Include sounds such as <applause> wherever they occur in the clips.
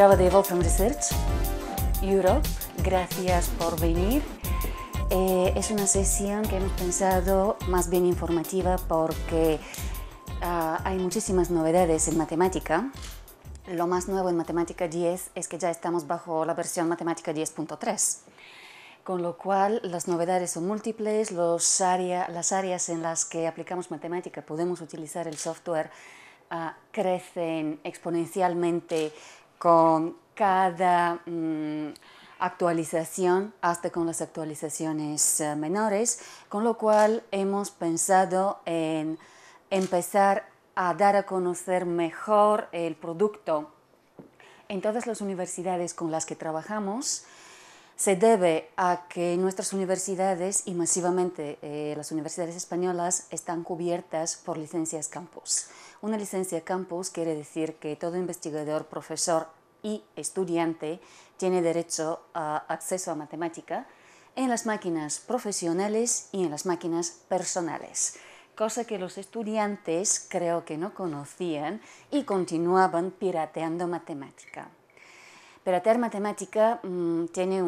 De Wolfram Research Europe. Gracias por venir. Eh, es una sesión que hemos pensado más bien informativa porque ah, hay muchísimas novedades en matemática. Lo más nuevo en matemática 10 es que ya estamos bajo la versión matemática 10.3 con lo cual las novedades son múltiples, los las áreas en las que aplicamos matemática podemos utilizar el software ah, crecen exponencialmente con cada mm, actualización hasta con las actualizaciones eh, menores, con lo cual hemos pensado en empezar a dar a conocer mejor el producto en todas las universidades con las que trabajamos, se debe a que nuestras universidades y masivamente eh, las universidades españolas están cubiertas por licencias campus. Una licencia campus quiere decir que todo investigador, profesor y estudiante tiene derecho a acceso a matemática en las máquinas profesionales y en las máquinas personales, cosa que los estudiantes creo que no conocían y continuaban pirateando matemática. Piratear matemática mm, tiene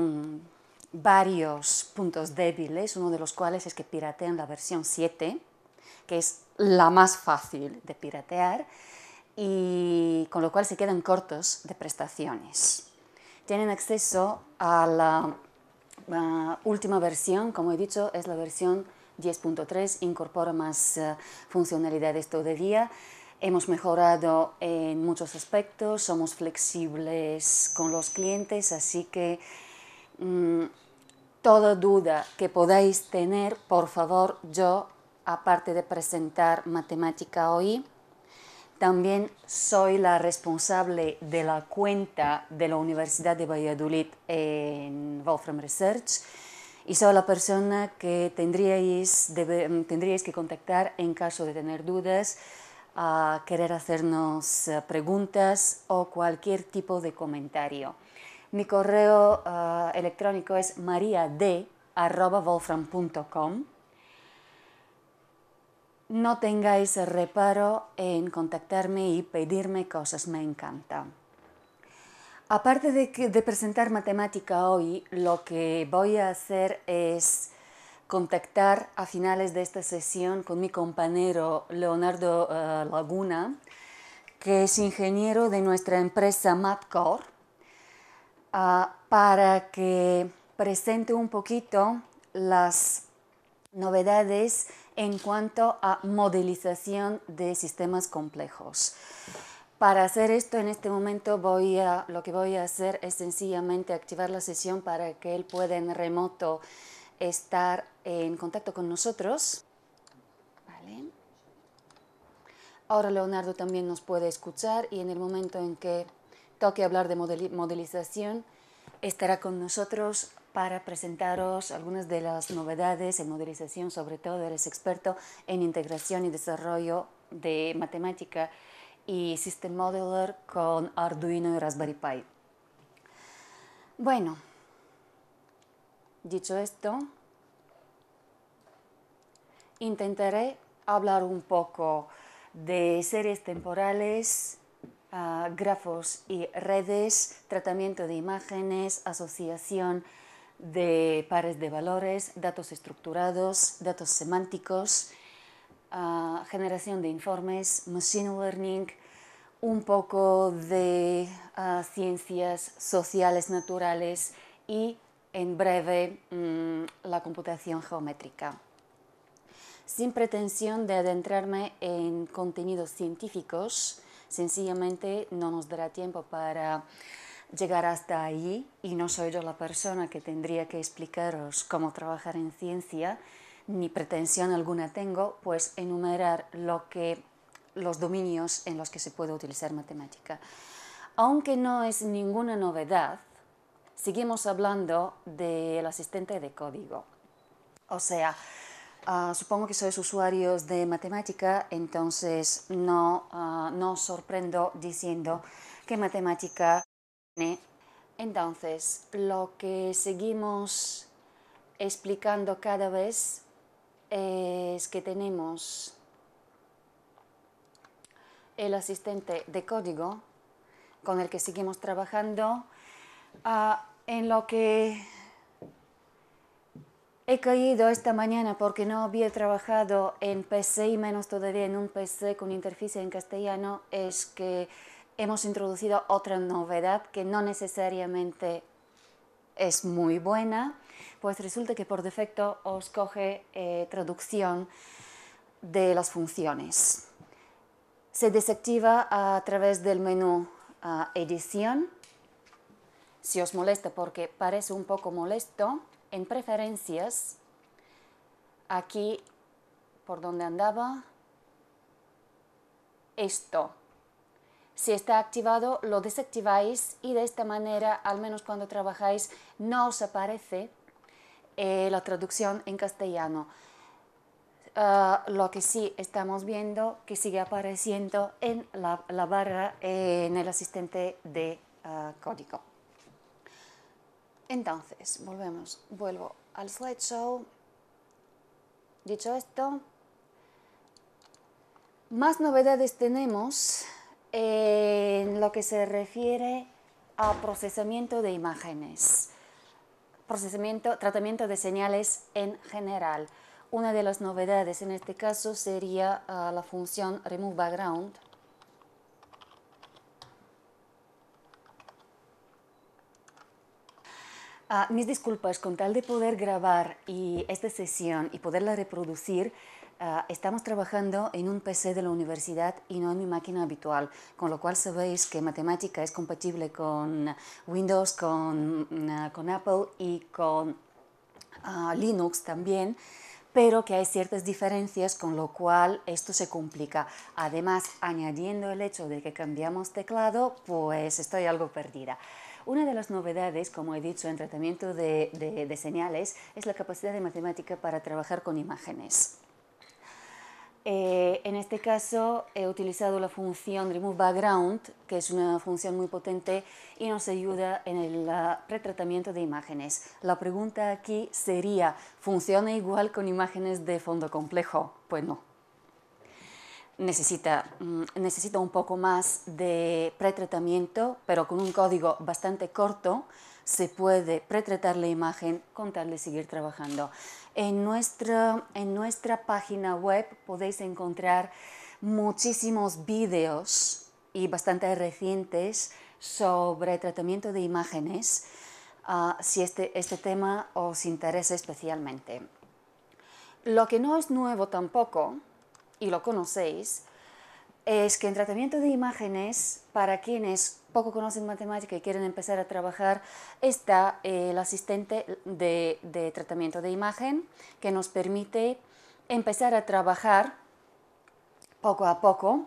varios puntos débiles, uno de los cuales es que piratean la versión 7, que es la más fácil de piratear, y con lo cual se quedan cortos de prestaciones. Tienen acceso a la última versión, como he dicho, es la versión 10.3, incorpora más uh, funcionalidades todavía. Hemos mejorado en muchos aspectos, somos flexibles con los clientes, así que mm, toda duda que podáis tener, por favor, yo, aparte de presentar matemática hoy, también soy la responsable de la cuenta de la Universidad de Valladolid en Wolfram Research y soy la persona que tendríais, tendríais que contactar en caso de tener dudas a querer hacernos eh, preguntas o cualquier tipo de comentario. Mi correo eh, electrónico es mariad.wolfram.com. No tengáis reparo en contactarme y pedirme cosas, me encanta. Aparte de, presentar matemática hoy, lo que voy a hacer es contactar a finales de esta sesión con mi compañero Leonardo eh, Laguna, que es ingeniero de nuestra empresa MatCore, ah, para que presente un poquito las novedades en cuanto a modelización de sistemas complejos. Para hacer esto en este momento voy a, lo que voy a hacer es sencillamente activar la sesión para que él pueda en remoto estar en contacto con nosotros. Ahora Leonardo también nos puede escuchar y en el momento en que toque hablar de modelización, estará con nosotros para presentaros algunas de las novedades en modelización, sobre todo eres experto en integración y desarrollo de matemática y System Modeler con Arduino y Raspberry Pi. Bueno, Dicho esto, intentaré hablar un poco de series temporales, ah, grafos y redes, tratamiento de imágenes, asociación de pares de valores, datos estructurados, datos semánticos, ah, generación de informes, machine learning, un poco de ah, ciencias sociales naturales y en breve mm, la computación geométrica. Sin pretensión de adentrarme en contenidos científicos, sencillamente no nos dará tiempo para llegar hasta allí y no soy yo la persona que tendría que explicaros cómo trabajar en ciencia, ni pretensión alguna tengo, pues enumerar lo que, los dominios en los que se puede utilizar matemática. Aunque no es ninguna novedad, seguimos hablando del asistente de código. O sea, ah, supongo que sois usuarios de matemática, entonces no, uh, no os sorprendo diciendo que matemática. Entonces, lo que seguimos explicando cada vez es que tenemos el asistente de código con el que seguimos trabajando, ah, en lo que he caído esta mañana porque no había trabajado en PC y menos todavía en un PC con interfaz en castellano, es que hemos introducido otra novedad que no necesariamente es muy buena, pues resulta que por defecto os coge eh, traducción de las funciones. Se desactiva a través del menú edición. Si os molesta porque parece un poco molesto, en preferencias, aquí por donde andaba, esto. Si está activado, lo desactiváis y de esta manera, al menos cuando trabajáis, no os aparece eh, la traducción en castellano. Ah, lo que sí estamos viendo que sigue apareciendo en la, barra eh, en el asistente de ah, código. Entonces, volvemos, vuelvo al slideshow. Dicho esto, más novedades tenemos en lo que se refiere a procesamiento de imágenes, procesamiento, tratamiento de señales en general. Una de las novedades en este caso sería ah, la función Remove Background. Ah, mis disculpas, con tal de poder grabar y esta sesión y poderla reproducir, ah, estamos trabajando en un PC de la universidad y no en mi máquina habitual, con lo cual sabéis que matemática es compatible con Windows, con, con Apple y con Linux también pero que hay ciertas diferencias con lo cual esto se complica. Además, añadiendo el hecho de que cambiamos teclado, pues estoy algo perdida. Una de las novedades, como he dicho, en tratamiento de señales es la capacidad de matemática para trabajar con imágenes. Eh, en este caso he utilizado la función Remove Background, que es una función muy potente y nos ayuda en el pretratamiento de imágenes. La pregunta aquí sería, ¿funciona igual con imágenes de fondo complejo? Pues no. Necesita, mm, necesita un poco más de pretratamiento, pero con un código bastante corto se puede pretratar la imagen con tal de seguir trabajando. En nuestra, en nuestra página web podéis encontrar muchísimos vídeos y bastante recientes sobre tratamiento de imágenes, ah, si este, este tema os interesa especialmente. Lo que no es nuevo tampoco, y lo conocéis, es que en tratamiento de imágenes, para quienes poco conocen matemática y quieren empezar a trabajar, está eh, el asistente de, tratamiento de imagen que nos permite empezar a trabajar poco a poco,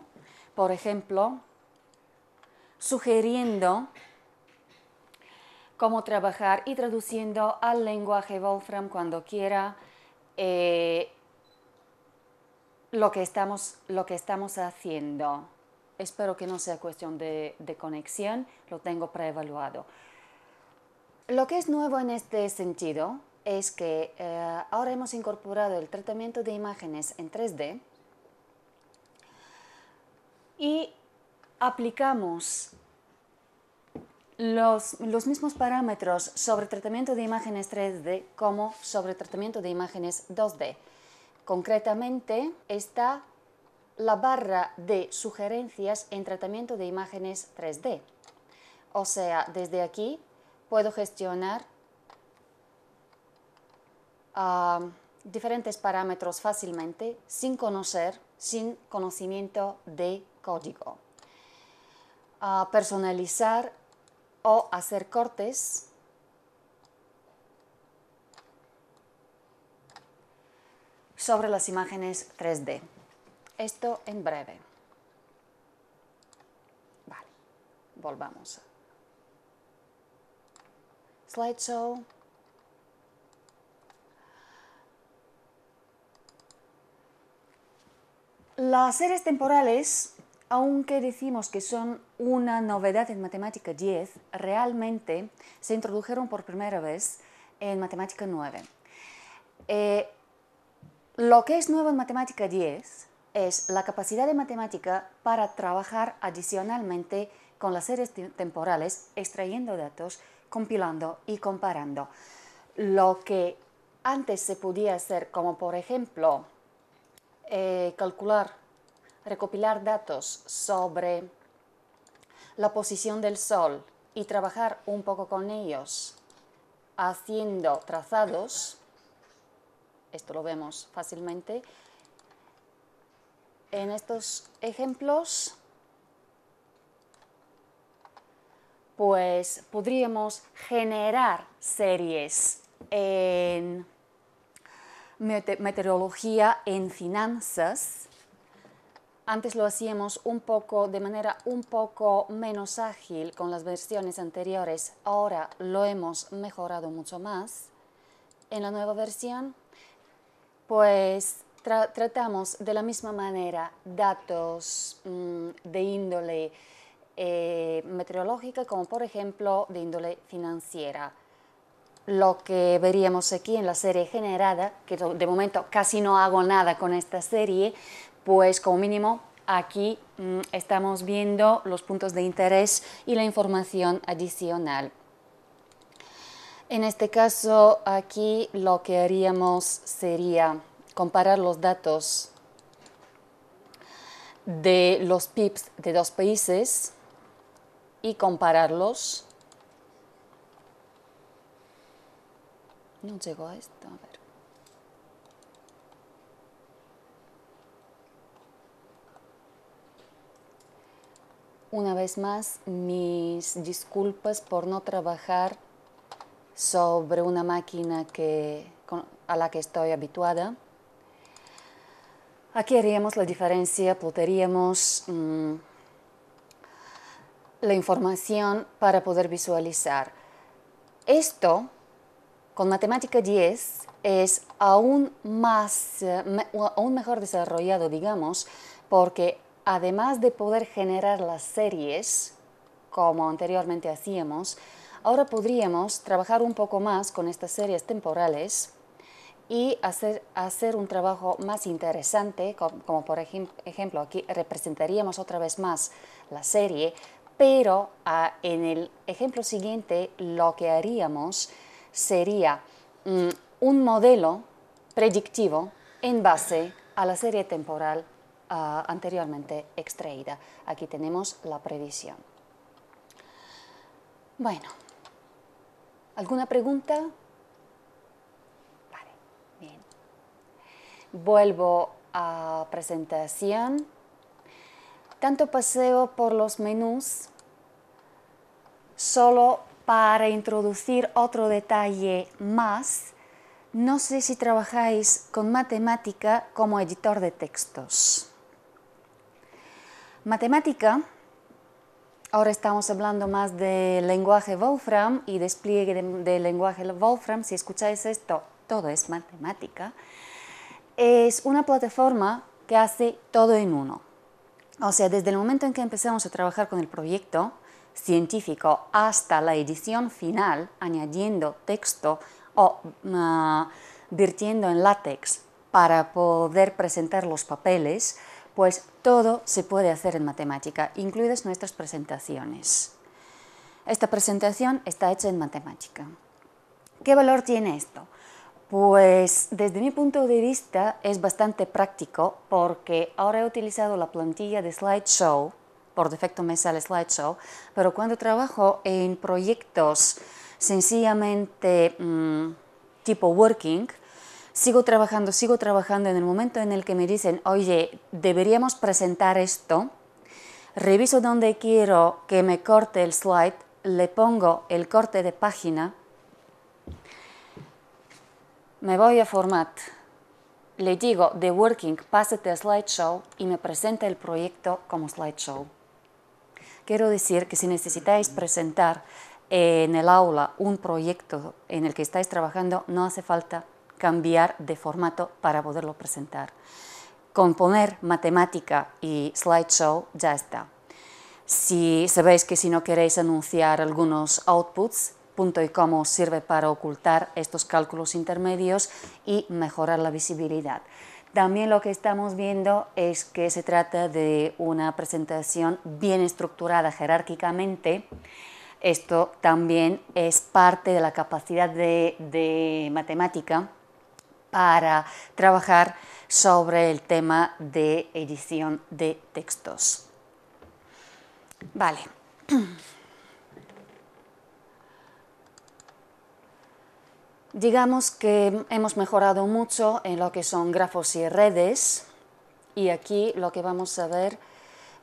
por ejemplo, sugiriendo cómo trabajar y traduciendo al lenguaje Wolfram cuando quiera eh, lo que estamos, lo que estamos haciendo. Espero que no sea cuestión de, conexión, lo tengo preevaluado. Lo que es nuevo en este sentido es que eh, ahora hemos incorporado el tratamiento de imágenes en 3D y aplicamos los, los, mismos parámetros sobre tratamiento de imágenes 3D como sobre tratamiento de imágenes 2D. Concretamente está la barra de sugerencias en tratamiento de imágenes 3D. O sea, desde aquí puedo gestionar diferentes parámetros fácilmente sin conocer, sin conocimiento de código. personalizar o hacer cortes sobre las imágenes 3D. Esto en breve. Vale, volvamos. Slideshow. Las series temporales, aunque decimos que son una novedad en Matemática 10, realmente se introdujeron por primera vez en Matemática 9. Lo que es nuevo en Matemática 10 es la capacidad de matemática para trabajar adicionalmente con las series temporales, extrayendo datos, compilando y comparando. Lo que antes se podía hacer, como por ejemplo eh, calcular, recopilar datos sobre la posición del Sol y trabajar un poco con ellos haciendo trazados, esto lo vemos fácilmente, en estos ejemplos, pues podríamos generar series en meteorología, en finanzas. Antes lo hacíamos un poco de manera un poco menos ágil con las versiones anteriores. Ahora lo hemos mejorado mucho más. En la nueva versión, pues tratamos de la misma manera datos mm, de índole eh, meteorológica como por ejemplo de índole financiera. Lo que veríamos aquí en la serie generada, que de momento casi no hago nada con esta serie, pues como mínimo aquí mm, estamos viendo los puntos de interés y la información adicional. En este caso aquí lo que haríamos sería comparar los datos de los PIBs de dos países y compararlos. No llegó a esto, a ver. Una vez más, mis disculpas por no trabajar sobre una máquina a la que estoy habituada. Aquí haríamos la diferencia, plotaríamos mm, la información para poder visualizar. Esto, con matemática 10, es aún, más, eh, aún mejor desarrollado, digamos, porque además de poder generar las series, como anteriormente hacíamos, ahora podríamos trabajar un poco más con estas series temporales y hacer, hacer un trabajo más interesante, como, por ejemplo aquí representaríamos otra vez más la serie, pero ah, en el ejemplo siguiente lo que haríamos sería mm, un modelo predictivo en base a la serie temporal ah, anteriormente extraída. Aquí tenemos la previsión. Bueno, ¿alguna pregunta? Vuelvo a presentación. Tanto paseo por los menús solo para introducir otro detalle más. No sé si trabajáis con matemática como editor de textos. Matemática, ahora estamos hablando más de lenguaje Wolfram y despliegue del de lenguaje Wolfram. Si escucháis esto, todo es matemática es una plataforma que hace todo en uno. O sea, desde el momento en que empezamos a trabajar con el proyecto científico hasta la edición final, añadiendo texto o uh, virtiendo en látex para poder presentar los papeles, pues todo se puede hacer en matemática, incluidas nuestras presentaciones. Esta presentación está hecha en matemática. ¿Qué valor tiene esto? Pues desde mi punto de vista es bastante práctico porque ahora he utilizado la plantilla de Slideshow, por defecto me sale Slideshow, pero cuando trabajo en proyectos sencillamente mm, tipo working, sigo trabajando, sigo trabajando en el momento en el que me dicen, oye, deberíamos presentar esto, reviso donde quiero que me corte el slide, le pongo el corte de página, me voy a Format, le digo de Working, pásate a Slideshow y me presenta el proyecto como Slideshow. Quiero decir que si necesitáis presentar en el aula un proyecto en el que estáis trabajando, no hace falta cambiar de formato para poderlo presentar. Con poner matemática y slideshow ya está. Si sabéis que si no queréis anunciar algunos outputs, punto y cómo sirve para ocultar estos cálculos intermedios y mejorar la visibilidad. También lo que estamos viendo es que se trata de una presentación bien estructurada jerárquicamente. Esto también es parte de la capacidad de, matemática para trabajar sobre el tema de edición de textos. Vale. <clears throat> Digamos que hemos mejorado mucho en lo que son grafos y redes y aquí lo que vamos a ver,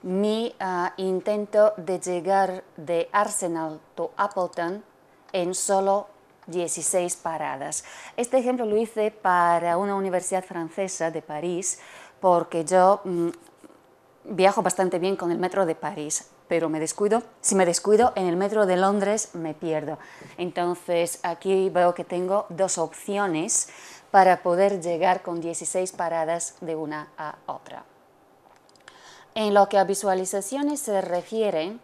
mi ah, intento de llegar de Arsenal to Appleton en solo 16 paradas. Este ejemplo lo hice para una universidad francesa de París porque yo mm, viajo bastante bien con el metro de París pero me descuido. Si me descuido, en el metro de Londres me pierdo. Entonces, aquí veo que tengo dos opciones para poder llegar con 16 paradas de una a otra. En lo que a visualizaciones se refiere,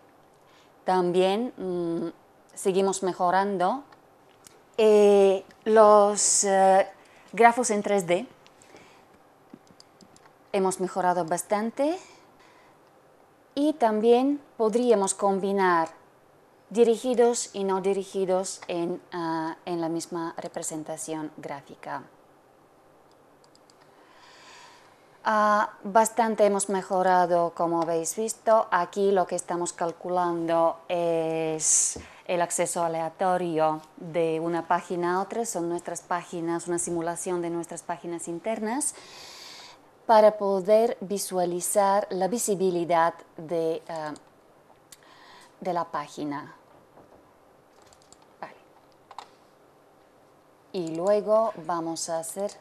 también mm, seguimos mejorando eh, los eh, grafos en 3D. Hemos mejorado bastante y también podríamos combinar dirigidos y no dirigidos en, ah, la misma representación gráfica. Ah, bastante hemos mejorado, como habéis visto. Aquí lo que estamos calculando es el acceso aleatorio de una página a otra. Son nuestras páginas, una simulación de nuestras páginas internas para poder visualizar la visibilidad de, eh, de la página. Y luego vamos a hacer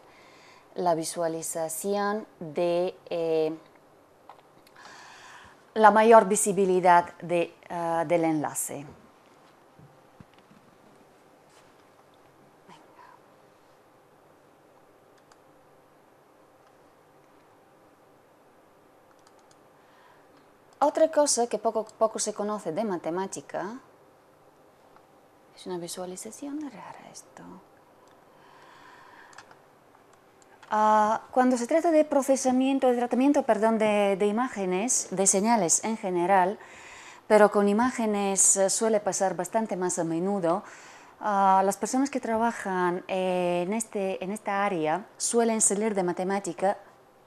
la visualización de eh, la mayor visibilidad de, eh, del enlace. Otra cosa que poco, poco se conoce de matemática es una visualización rara esto. Ah, cuando se trata de procesamiento, de tratamiento perdón, de, imágenes, de señales en general, pero con imágenes eh, suele pasar bastante más a menudo, ah, las personas que trabajan en, este, en esta área suelen salir de matemática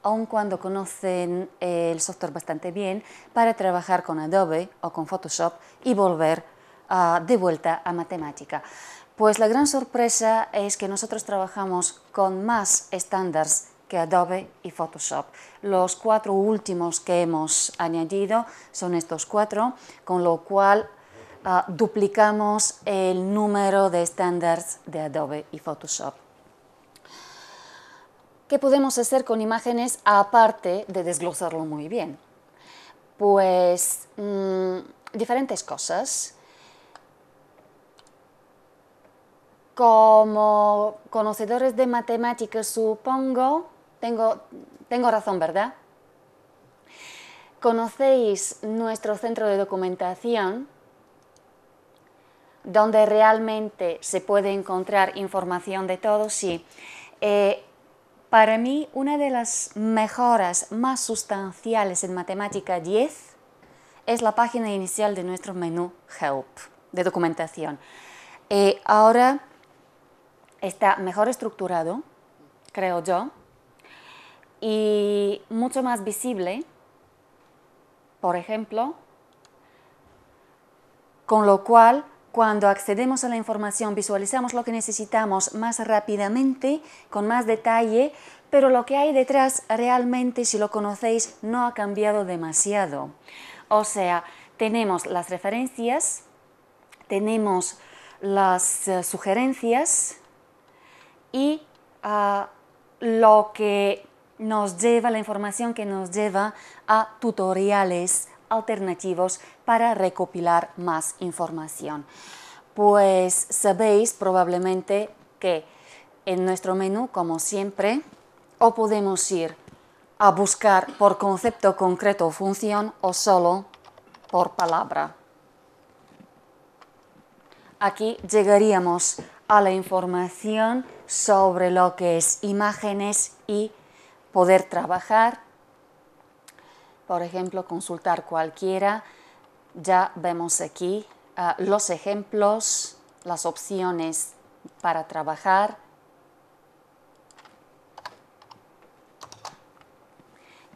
aun cuando conocen el software bastante bien, para trabajar con Adobe o con Photoshop y volver ah, de vuelta a matemática. Pues la gran sorpresa es que nosotros trabajamos con más estándares que Adobe y Photoshop. Los cuatro últimos que hemos añadido son estos cuatro, con lo cual ah, duplicamos el número de estándares de Adobe y Photoshop. ¿Qué podemos hacer con imágenes aparte de desglosarlo muy bien? Pues mm, diferentes cosas. Como conocedores de matemáticas, supongo, tengo, tengo razón, ¿verdad? ¿Conocéis nuestro centro de documentación? donde realmente se puede encontrar información de todo, sí. Eh, para mí, una de las mejoras más sustanciales en Matemática 10 es la página inicial de nuestro menú Help de documentación. Eh, ahora está mejor estructurado, creo yo, y mucho más visible, por ejemplo, con lo cual cuando accedemos a la información, visualizamos lo que necesitamos más rápidamente, con más detalle, pero lo que hay detrás realmente, si lo conocéis, no ha cambiado demasiado. O sea, tenemos las referencias, tenemos las eh, sugerencias y ah, lo que nos lleva, la información que nos lleva a tutoriales alternativos para recopilar más información. Pues sabéis probablemente que en nuestro menú, como siempre, o podemos ir a buscar por concepto concreto o función o solo por palabra. Aquí llegaríamos a la información sobre lo que es imágenes y poder trabajar, por ejemplo, consultar cualquiera, ya vemos aquí ah, los ejemplos, las opciones para trabajar.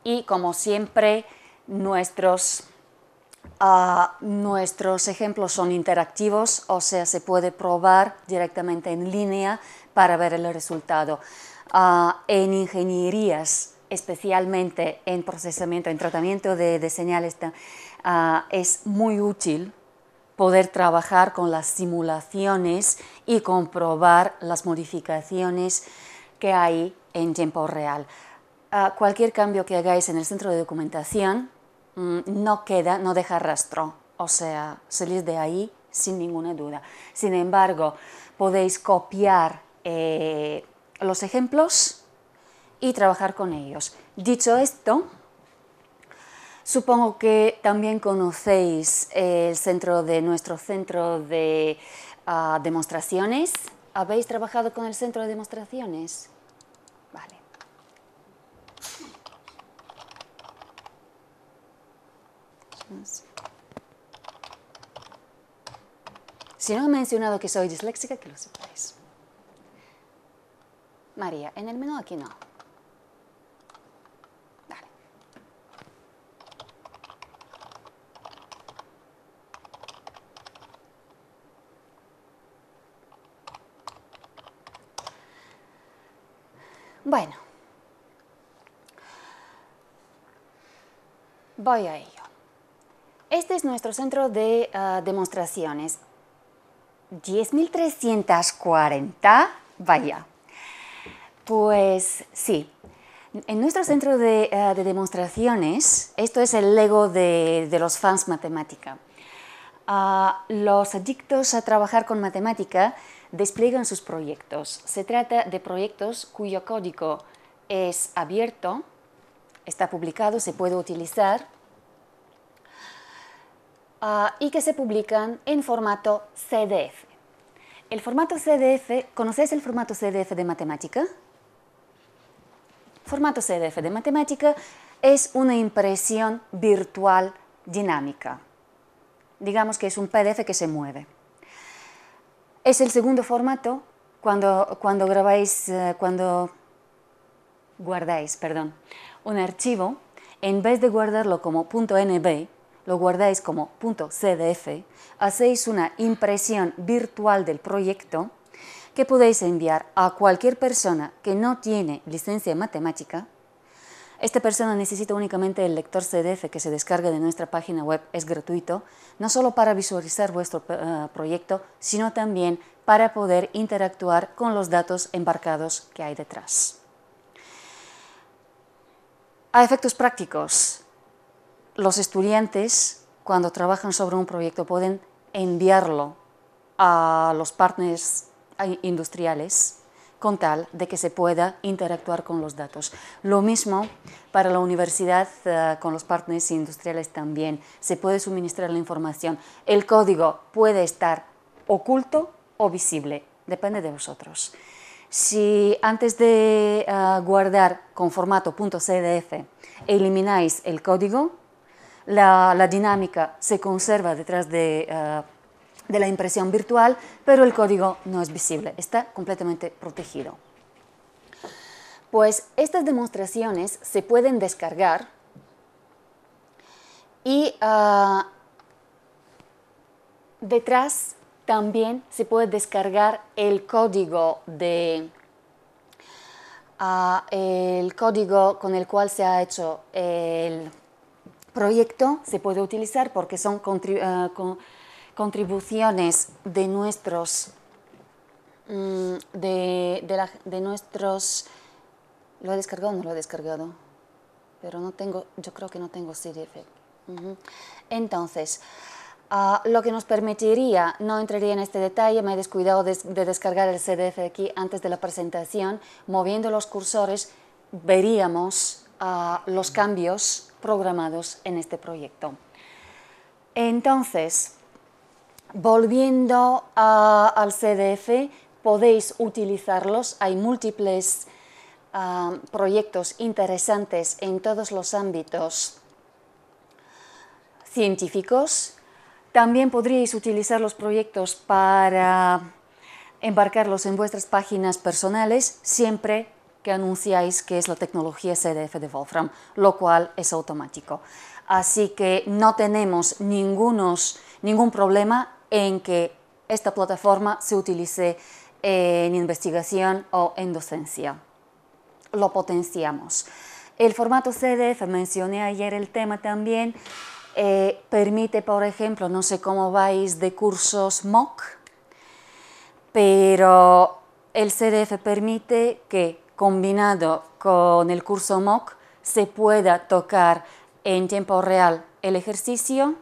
Y como siempre, nuestros, ah, nuestros ejemplos son interactivos, o sea, se puede probar directamente en línea para ver el resultado. Ah, en ingenierías, especialmente en procesamiento, en tratamiento de, señales, ah, es muy útil poder trabajar con las simulaciones y comprobar las modificaciones que hay en tiempo real. Ah, cualquier cambio que hagáis en el centro de documentación mm, no queda, no deja rastro, o sea, salís de ahí sin ninguna duda. Sin embargo, podéis copiar eh, los ejemplos y trabajar con ellos. Dicho esto, supongo que también conocéis el centro de nuestro centro de ah, demostraciones. ¿Habéis trabajado con el centro de demostraciones? Vale. Si no he mencionado que soy disléxica, que lo sepáis. María, en el menú aquí no. Bueno, voy a ello. Este es nuestro centro de uh, demostraciones. 10.340, vaya. Pues sí. En nuestro centro de, eh, demostraciones, esto es el Lego de, los fans matemática. Ah, los adictos a trabajar con matemática despliegan sus proyectos. Se trata de proyectos cuyo código es abierto, está publicado, se puede utilizar ah, y que se publican en formato CDF. El formato CDF, ¿conocéis el formato CDF de matemática? Formato CDF de matemática es una impresión virtual dinámica. Digamos que es un PDF que se mueve. Es el segundo formato cuando, cuando grabáis, eh, cuando guardáis, perdón, un archivo, en vez de guardarlo como .nb, lo guardáis como .cdf, hacéis una impresión virtual del proyecto que podéis enviar a cualquier persona que no tiene licencia en matemática. Esta persona necesita únicamente el lector CDF que se descarga de nuestra página web, es gratuito, no solo para visualizar vuestro eh, proyecto, sino también para poder interactuar con los datos embarcados que hay detrás. A efectos prácticos, los estudiantes, cuando trabajan sobre un proyecto, pueden enviarlo a los partners industriales con tal de que se pueda interactuar con los datos. Lo mismo para la universidad eh, con los partners industriales también. Se puede suministrar la información. El código puede estar oculto o visible, depende de vosotros. Si antes de eh, guardar con formato .cdf elimináis el código, la, dinámica se conserva detrás de eh, de la impresión virtual, pero el código no es visible, está completamente protegido. Pues estas demostraciones se pueden descargar y ah, detrás también se puede descargar el código de ah, el código con el cual se ha hecho el proyecto se puede utilizar porque son uh, contribuciones de nuestros, mm, de, de, nuestros, ¿lo he descargado o no lo he descargado? Pero no tengo, yo creo que no tengo CDF. Entonces, ah, lo que nos permitiría, no entraría en este detalle, me he descuidado de, descargar el CDF aquí antes de la presentación, moviendo los cursores veríamos ah, los cambios programados en este proyecto. Entonces, Volviendo al CDF, podéis utilizarlos. Hay múltiples ah, proyectos interesantes en todos los ámbitos científicos. También podríais utilizar los proyectos para embarcarlos en vuestras páginas personales siempre que anunciáis que es la tecnología CDF de Wolfram, lo cual es automático. Así que no tenemos ningunos, ningún problema en que esta plataforma se utilice en investigación o en docencia. Lo potenciamos. El formato CDF, mencioné ayer el tema también, eh, permite, por ejemplo, no sé cómo vais de cursos MOOC, pero el CDF permite que combinado con el curso MOOC se pueda tocar en tiempo real el ejercicio,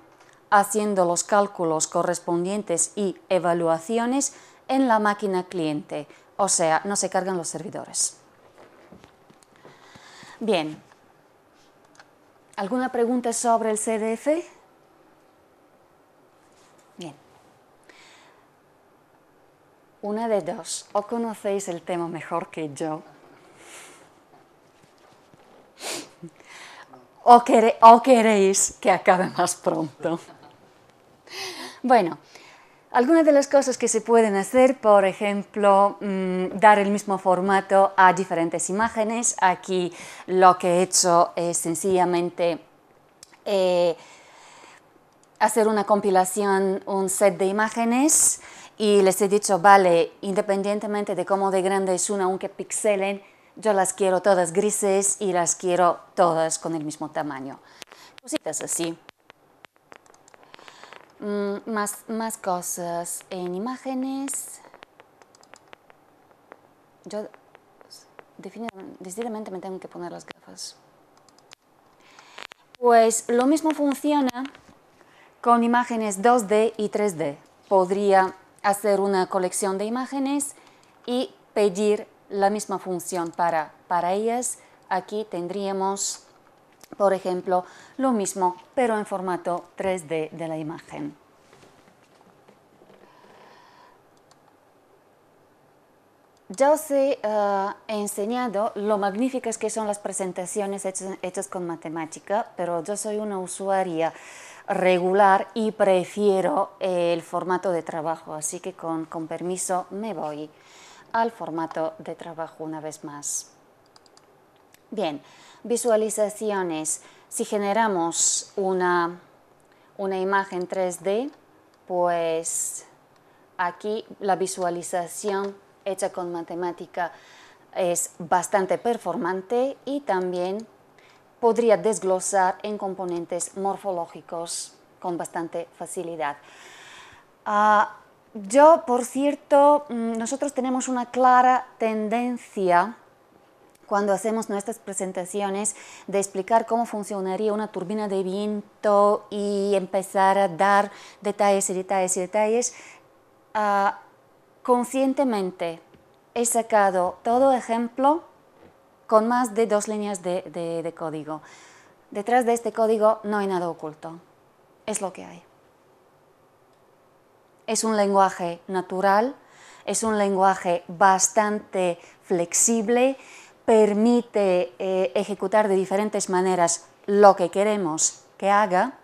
haciendo los cálculos correspondientes y evaluaciones en la máquina cliente, o sea, no se cargan los servidores. Bien, ¿alguna pregunta sobre el CDF? Bien. Una de dos, o conocéis el tema mejor que yo, o, queréis que acabe más pronto. Bueno, algunas de las cosas que se pueden hacer, por ejemplo, mm, dar el mismo formato a diferentes imágenes. Aquí lo que he hecho es sencillamente eh, hacer una compilación, un set de imágenes y les he dicho, vale, independientemente de cómo de grande es una, aunque pixelen, yo las quiero todas grises y las quiero todas con el mismo tamaño. Cositas así. Mm, más, más cosas en imágenes. Yo decididamente me tengo que poner las gafas. Pues lo mismo funciona con imágenes 2D y 3D. Podría hacer una colección de imágenes y pedir la misma función para, para ellas. Aquí tendríamos, por ejemplo, lo mismo, pero en formato 3D de la imagen. Ya os he eh, enseñado lo magníficas que son las presentaciones hechas, con matemática, pero yo soy una usuaria regular y prefiero el formato de trabajo, así que con, con permiso me voy al formato de trabajo una vez más. Bien, visualizaciones. Si generamos una, una imagen 3D, pues aquí la visualización hecha con matemática es bastante performante y también podría desglosar en componentes morfológicos con bastante facilidad. Ah, yo, por cierto, mm, nosotros tenemos una clara tendencia cuando hacemos nuestras presentaciones de explicar cómo funcionaría una turbina de viento y empezar a dar detalles y detalles y detalles. Ah, conscientemente he sacado todo ejemplo con más de dos líneas de código. Detrás de este código no hay nada oculto, es lo que hay. Es un lenguaje natural, es un lenguaje bastante flexible, permite eh, ejecutar de diferentes maneras lo que queremos que haga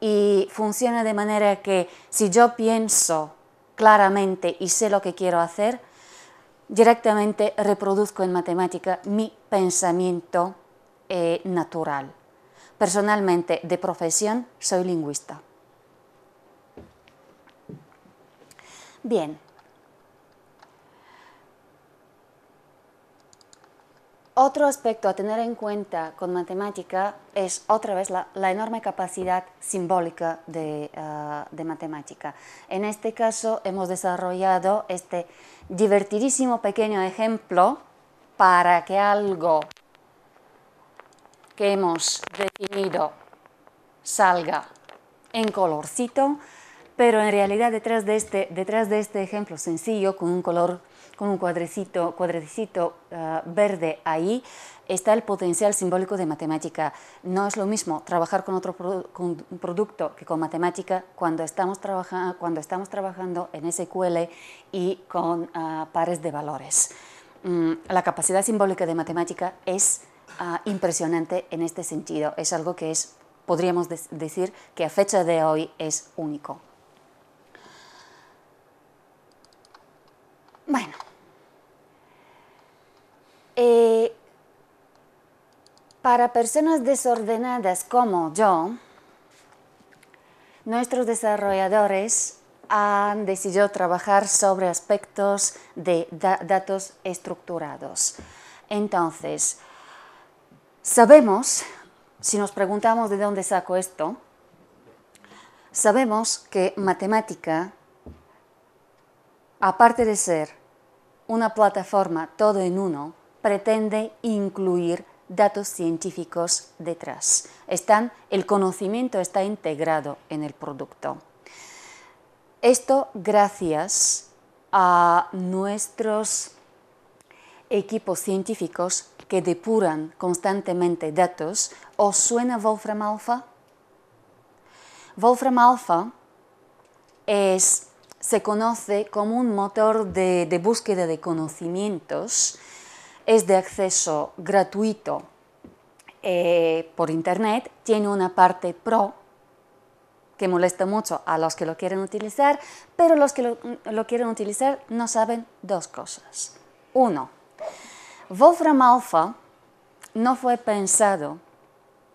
y funciona de manera que si yo pienso claramente y sé lo que quiero hacer, directamente reproduzco en matemática mi pensamiento eh, natural. Personalmente, de profesión, soy lingüista. Bien. Otro aspecto a tener en cuenta con matemática es otra vez la, enorme capacidad simbólica ah, de, matemática. En este caso hemos desarrollado este divertidísimo pequeño ejemplo para que algo que hemos definido salga en colorcito pero en realidad detrás de este, detrás de este ejemplo sencillo, con un color, con un cuadrecito, cuadrecito ah, verde ahí, está el potencial simbólico de matemática. No es lo mismo trabajar con otro producto que con matemática cuando estamos, cuando estamos trabajando en SQL y con ah, pares de valores. mm, la capacidad simbólica de matemática es ah, impresionante en este sentido. Es algo que es, podríamos decir que a fecha de hoy es único. Bueno, eh, para personas desordenadas como yo, nuestros desarrolladores han decidido trabajar sobre aspectos de datos estructurados. Entonces, sabemos, si nos preguntamos de dónde saco esto, sabemos que matemática, aparte de ser una plataforma todo en uno, pretende incluir datos científicos detrás. Están, el conocimiento está integrado en el producto. Esto gracias a nuestros equipos científicos que depuran constantemente datos. ¿Os suena Wolfram Alpha? Wolfram Alpha es, se conoce como un motor de, de búsqueda de conocimientos es de acceso gratuito eh, por internet, tiene una parte pro que molesta mucho a los que lo quieren utilizar, pero los que lo, quieren utilizar no saben dos cosas. Uno, Wolfram Alpha no fue pensado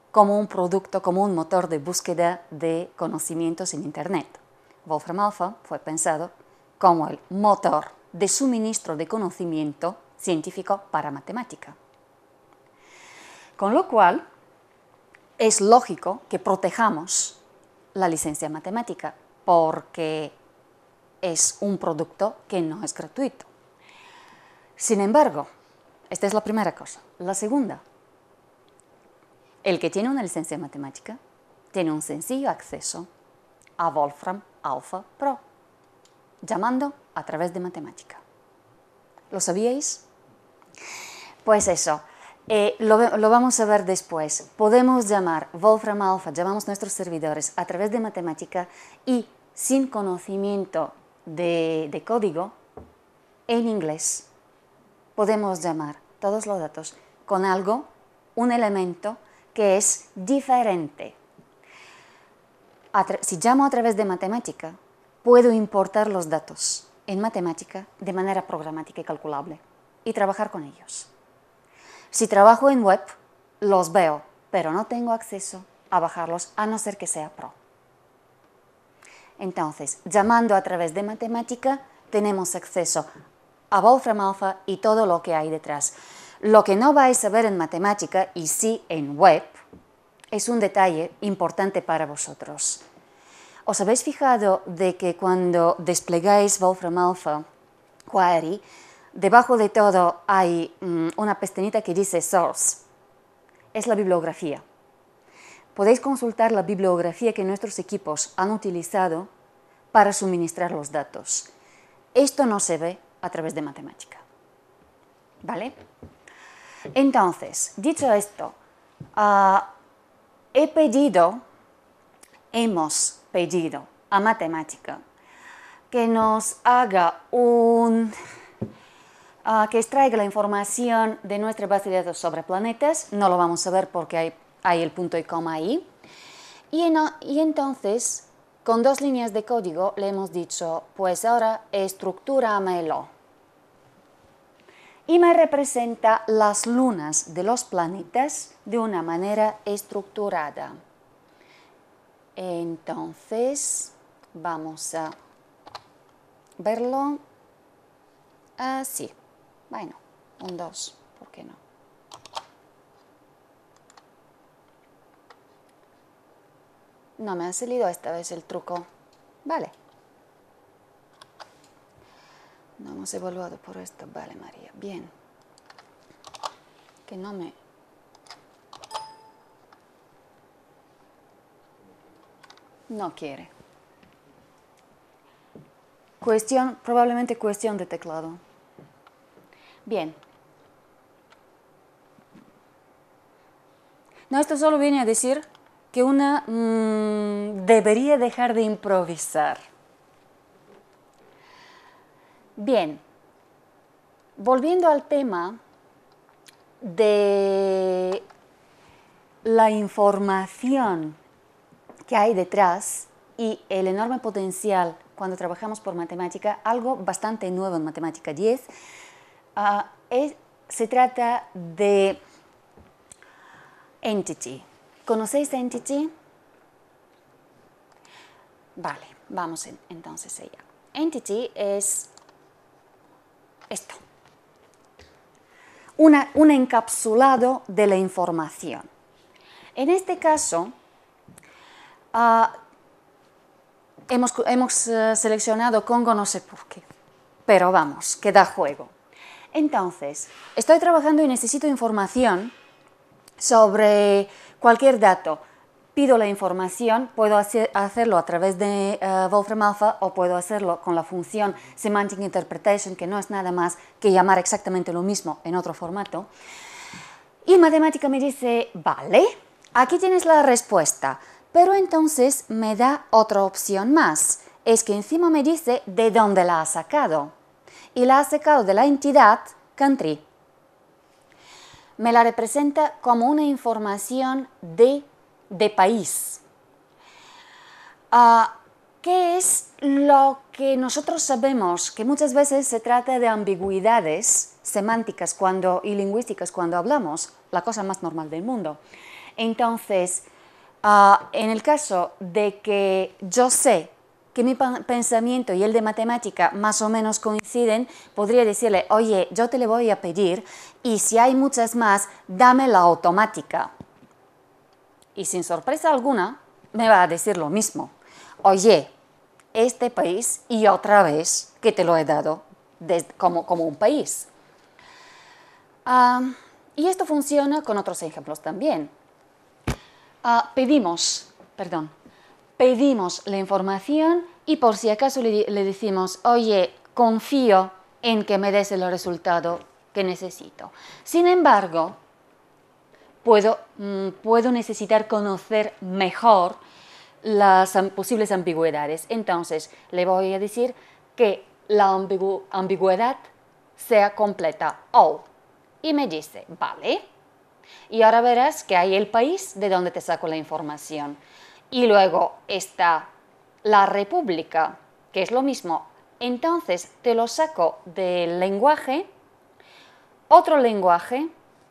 como un producto, como un motor de búsqueda de conocimientos en Internet. Wolfram Alpha fue pensado como el motor de suministro de conocimiento científico para matemática. Con lo cual, es lógico que protejamos la licencia matemática porque es un producto que no es gratuito. Sin embargo, esta es la primera cosa. La segunda, el que tiene una licencia matemática tiene un sencillo acceso a Wolfram Alpha Pro, llamando a través de matemática. ¿Lo sabíais? Pues eso, eh, lo, vamos a ver después. Podemos llamar Wolfram Alpha, llamamos nuestros servidores a través de matemática y sin conocimiento de, de código, en inglés, podemos llamar todos los datos con algo, un elemento que es diferente. Si llamo a través de matemática, puedo importar los datos en matemática de manera programática y calculable y trabajar con ellos. Si trabajo en web, los veo, pero no tengo acceso a bajarlos a no ser que sea pro. Entonces, llamando a través de matemática, tenemos acceso a Wolfram Alpha y todo lo que hay detrás. Lo que no vais a ver en matemática y sí en web es un detalle importante para vosotros. ¿Os habéis fijado de que cuando desplegáis Wolfram Alpha Query, Debajo de todo hay mm, una pestañita que dice Source. Es la bibliografía. Podéis consultar la bibliografía que nuestros equipos han utilizado para suministrar los datos. Esto no se ve a través de matemática. ¿Vale? Entonces, dicho esto, ah, he pedido, hemos pedido a matemática que nos haga un Ah, que extraiga la información de nuestra base de datos sobre planetas. No lo vamos a ver porque hay, hay el punto y coma ahí. Y, y entonces, con dos líneas de código, le hemos dicho, pues ahora estructúramelo. Y me representa las lunas de los planetas de una manera estructurada. Entonces, vamos a verlo así. Bueno, un 2, ¿por qué no? No me ha salido esta vez el truco. Vale. No hemos evaluado por esto. Vale, María. Bien. Que no me... No quiere. Cuestión, probablemente cuestión de teclado. Bien. No, esto solo viene a decir que una mm, debería dejar de improvisar. Bien. volviendo al tema de la información que hay detrás y el enorme potencial cuando trabajamos por matemática, algo bastante nuevo en matemática 10, ah, se trata de entity. ¿Conocéis entity? Vale, vamos entonces allá. Entity es esto. un encapsulado de la información. En este caso, ah, hemos, eh, seleccionado Congo no sé por qué, pero vamos, que da juego. Entonces, estoy trabajando y necesito información sobre cualquier dato. Pido la información, puedo hacerlo a través de uh, Wolfram Alpha o puedo hacerlo con la función Semantic Interpretation, que no es nada más que llamar exactamente lo mismo en otro formato. Y matemática me dice, vale, aquí tienes la respuesta. Pero entonces me da otra opción más. Es que encima me dice de dónde la ha sacado. Y la ha sacado de la entidad country. Me la representa como una información de, de país. Ah, ¿Qué es lo que nosotros sabemos? Que muchas veces se trata de ambigüedades semánticas cuando, y lingüísticas cuando hablamos, la cosa más normal del mundo. Entonces, Ah, en el caso de que yo sé que mi pensamiento y el de matemática más o menos coinciden, podría decirle, oye, yo te le voy a pedir y si hay muchas más, dame la automática. Y sin sorpresa alguna, me va a decir lo mismo. Oye, este país y otra vez que te lo he dado como, como, un país. Y esto funciona con otros ejemplos también. Ah, pedimos, perdón, pedimos la información y por si acaso le, decimos, oye, confío en que me des el resultado que necesito. Sin embargo, puedo, mm, puedo necesitar conocer mejor las posibles ambigüedades. Entonces, le voy a decir que la ambigüedad sea completa o. Y me dice, vale, y ahora verás que hay el país de donde te saco la información. Y luego está la república, que es lo mismo. Entonces te lo saco del lenguaje, otro lenguaje,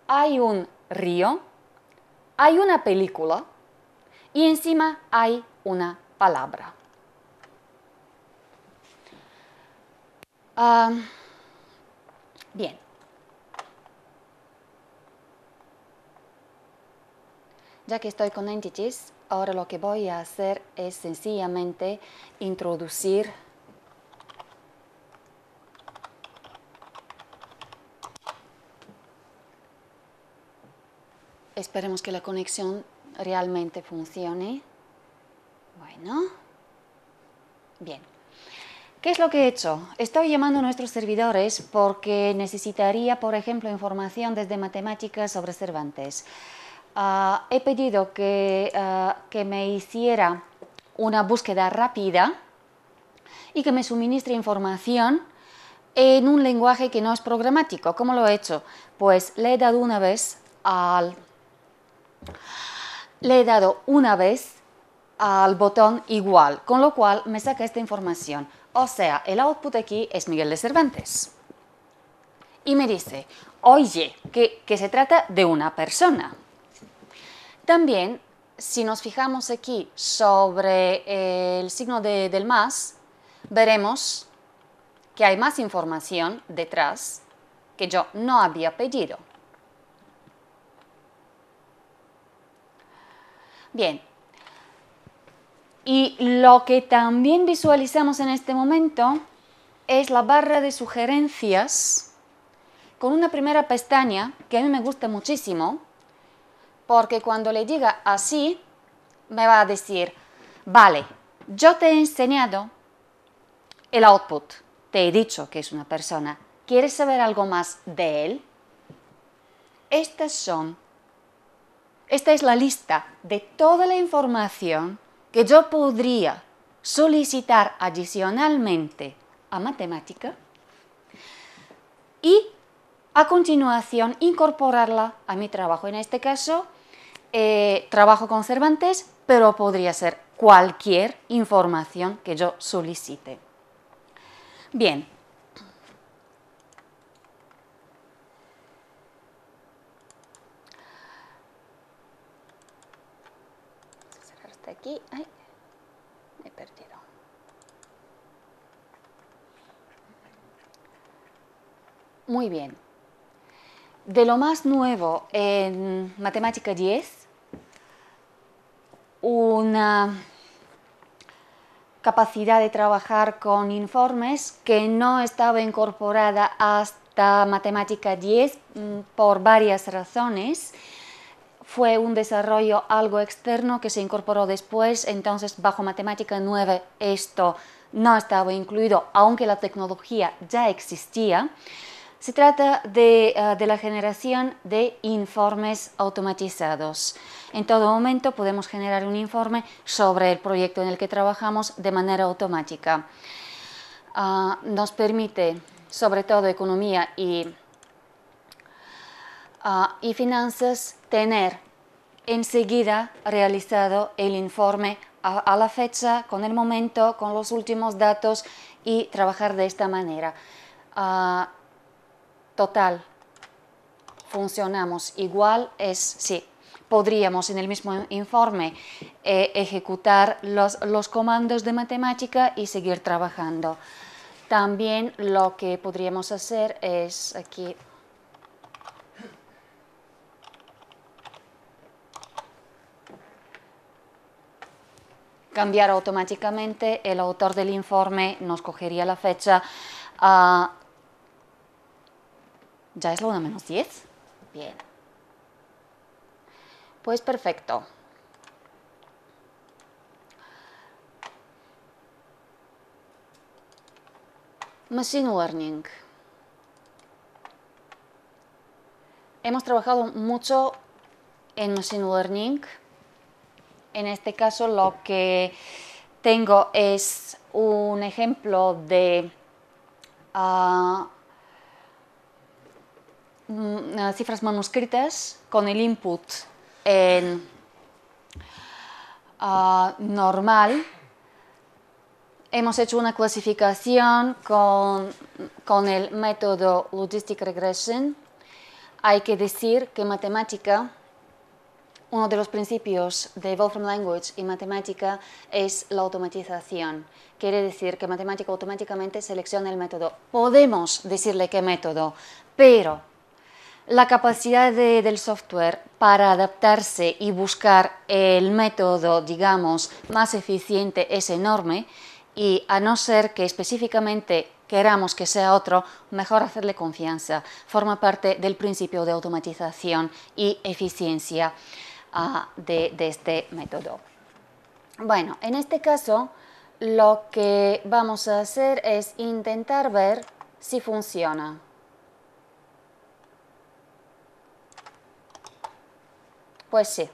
hay un río, hay una película y encima hay una palabra. Ah, bien, Ya que estoy con Entities, ahora lo que voy a hacer es sencillamente introducir Esperemos que la conexión realmente funcione. Bueno, bien. ¿Qué es lo que he hecho? Estoy llamando a nuestros servidores porque necesitaría, por ejemplo, información desde matemáticas sobre Cervantes. Ah, he pedido ah, que, me hiciera una búsqueda rápida y que me suministre información en un lenguaje que no es programático. ¿Cómo lo he hecho? Pues le he dado una vez al, le he dado una vez al botón igual, con lo cual me saca esta información. O sea, el output aquí es Miguel de Cervantes. Y me dice, oye, que se trata de una persona. También, si nos fijamos aquí sobre eh, el signo del más, veremos que hay más información detrás que yo no había pedido. Bien, y lo que también visualizamos en este momento es la barra de sugerencias con una primera pestaña que a mí me gusta muchísimo, porque cuando le diga así, me va a decir, vale, yo te he enseñado el output, te he dicho que es una persona, ¿quieres saber algo más de él? Estas son, esta es la lista de toda la información que yo podría solicitar adicionalmente a matemática y a continuación incorporarla a mi trabajo. En este caso, eh, trabajo con Cervantes, pero podría ser cualquier información que yo solicite. Bien. Cerrar hasta aquí. Me he perdido. Muy bien. De lo más nuevo en Matemática 10, una capacidad de trabajar con informes que no estaba incorporada hasta Matemática 10 mm, por varias razones. Fue un desarrollo algo externo que se incorporó después, entonces bajo Matemática 9 esto no estaba incluido, aunque la tecnología ya existía. Se trata de, uh, de, la generación de informes automatizados. En todo momento podemos generar un informe sobre el proyecto en el que trabajamos de manera automática. Uh, nos permite, sobre todo economía y, uh, y finanzas, tener enseguida realizado el informe a, a la fecha, con el momento, con los últimos datos y trabajar de esta manera total funcionamos igual es sí, podríamos en el mismo informe eh, ejecutar los, los, comandos de matemática y seguir trabajando. También lo que podríamos hacer es aquí cambiar automáticamente, el autor del informe nos cogería la fecha, uh, ¿Ya es la 1 menos 10? Bien. Pues perfecto. Machine Learning. Hemos trabajado mucho en Machine Learning. En este caso lo que tengo es un ejemplo de Mm, cifras manuscritas con el input en uh, normal. Hemos hecho una clasificación con, con el método Logistic Regression. Hay que decir que matemática, uno de los principios de Wolfram Language y matemática es la automatización. Quiere decir que matemática automáticamente selecciona el método. Podemos decirle qué método, pero la capacidad del software para adaptarse y buscar el método, digamos, más eficiente es enorme y a no ser que específicamente queramos que sea otro, mejor hacerle confianza. Forma parte del principio de automatización y eficiencia de, de este método. Bueno, en este caso lo que vamos a hacer es intentar ver si funciona. Pues sí.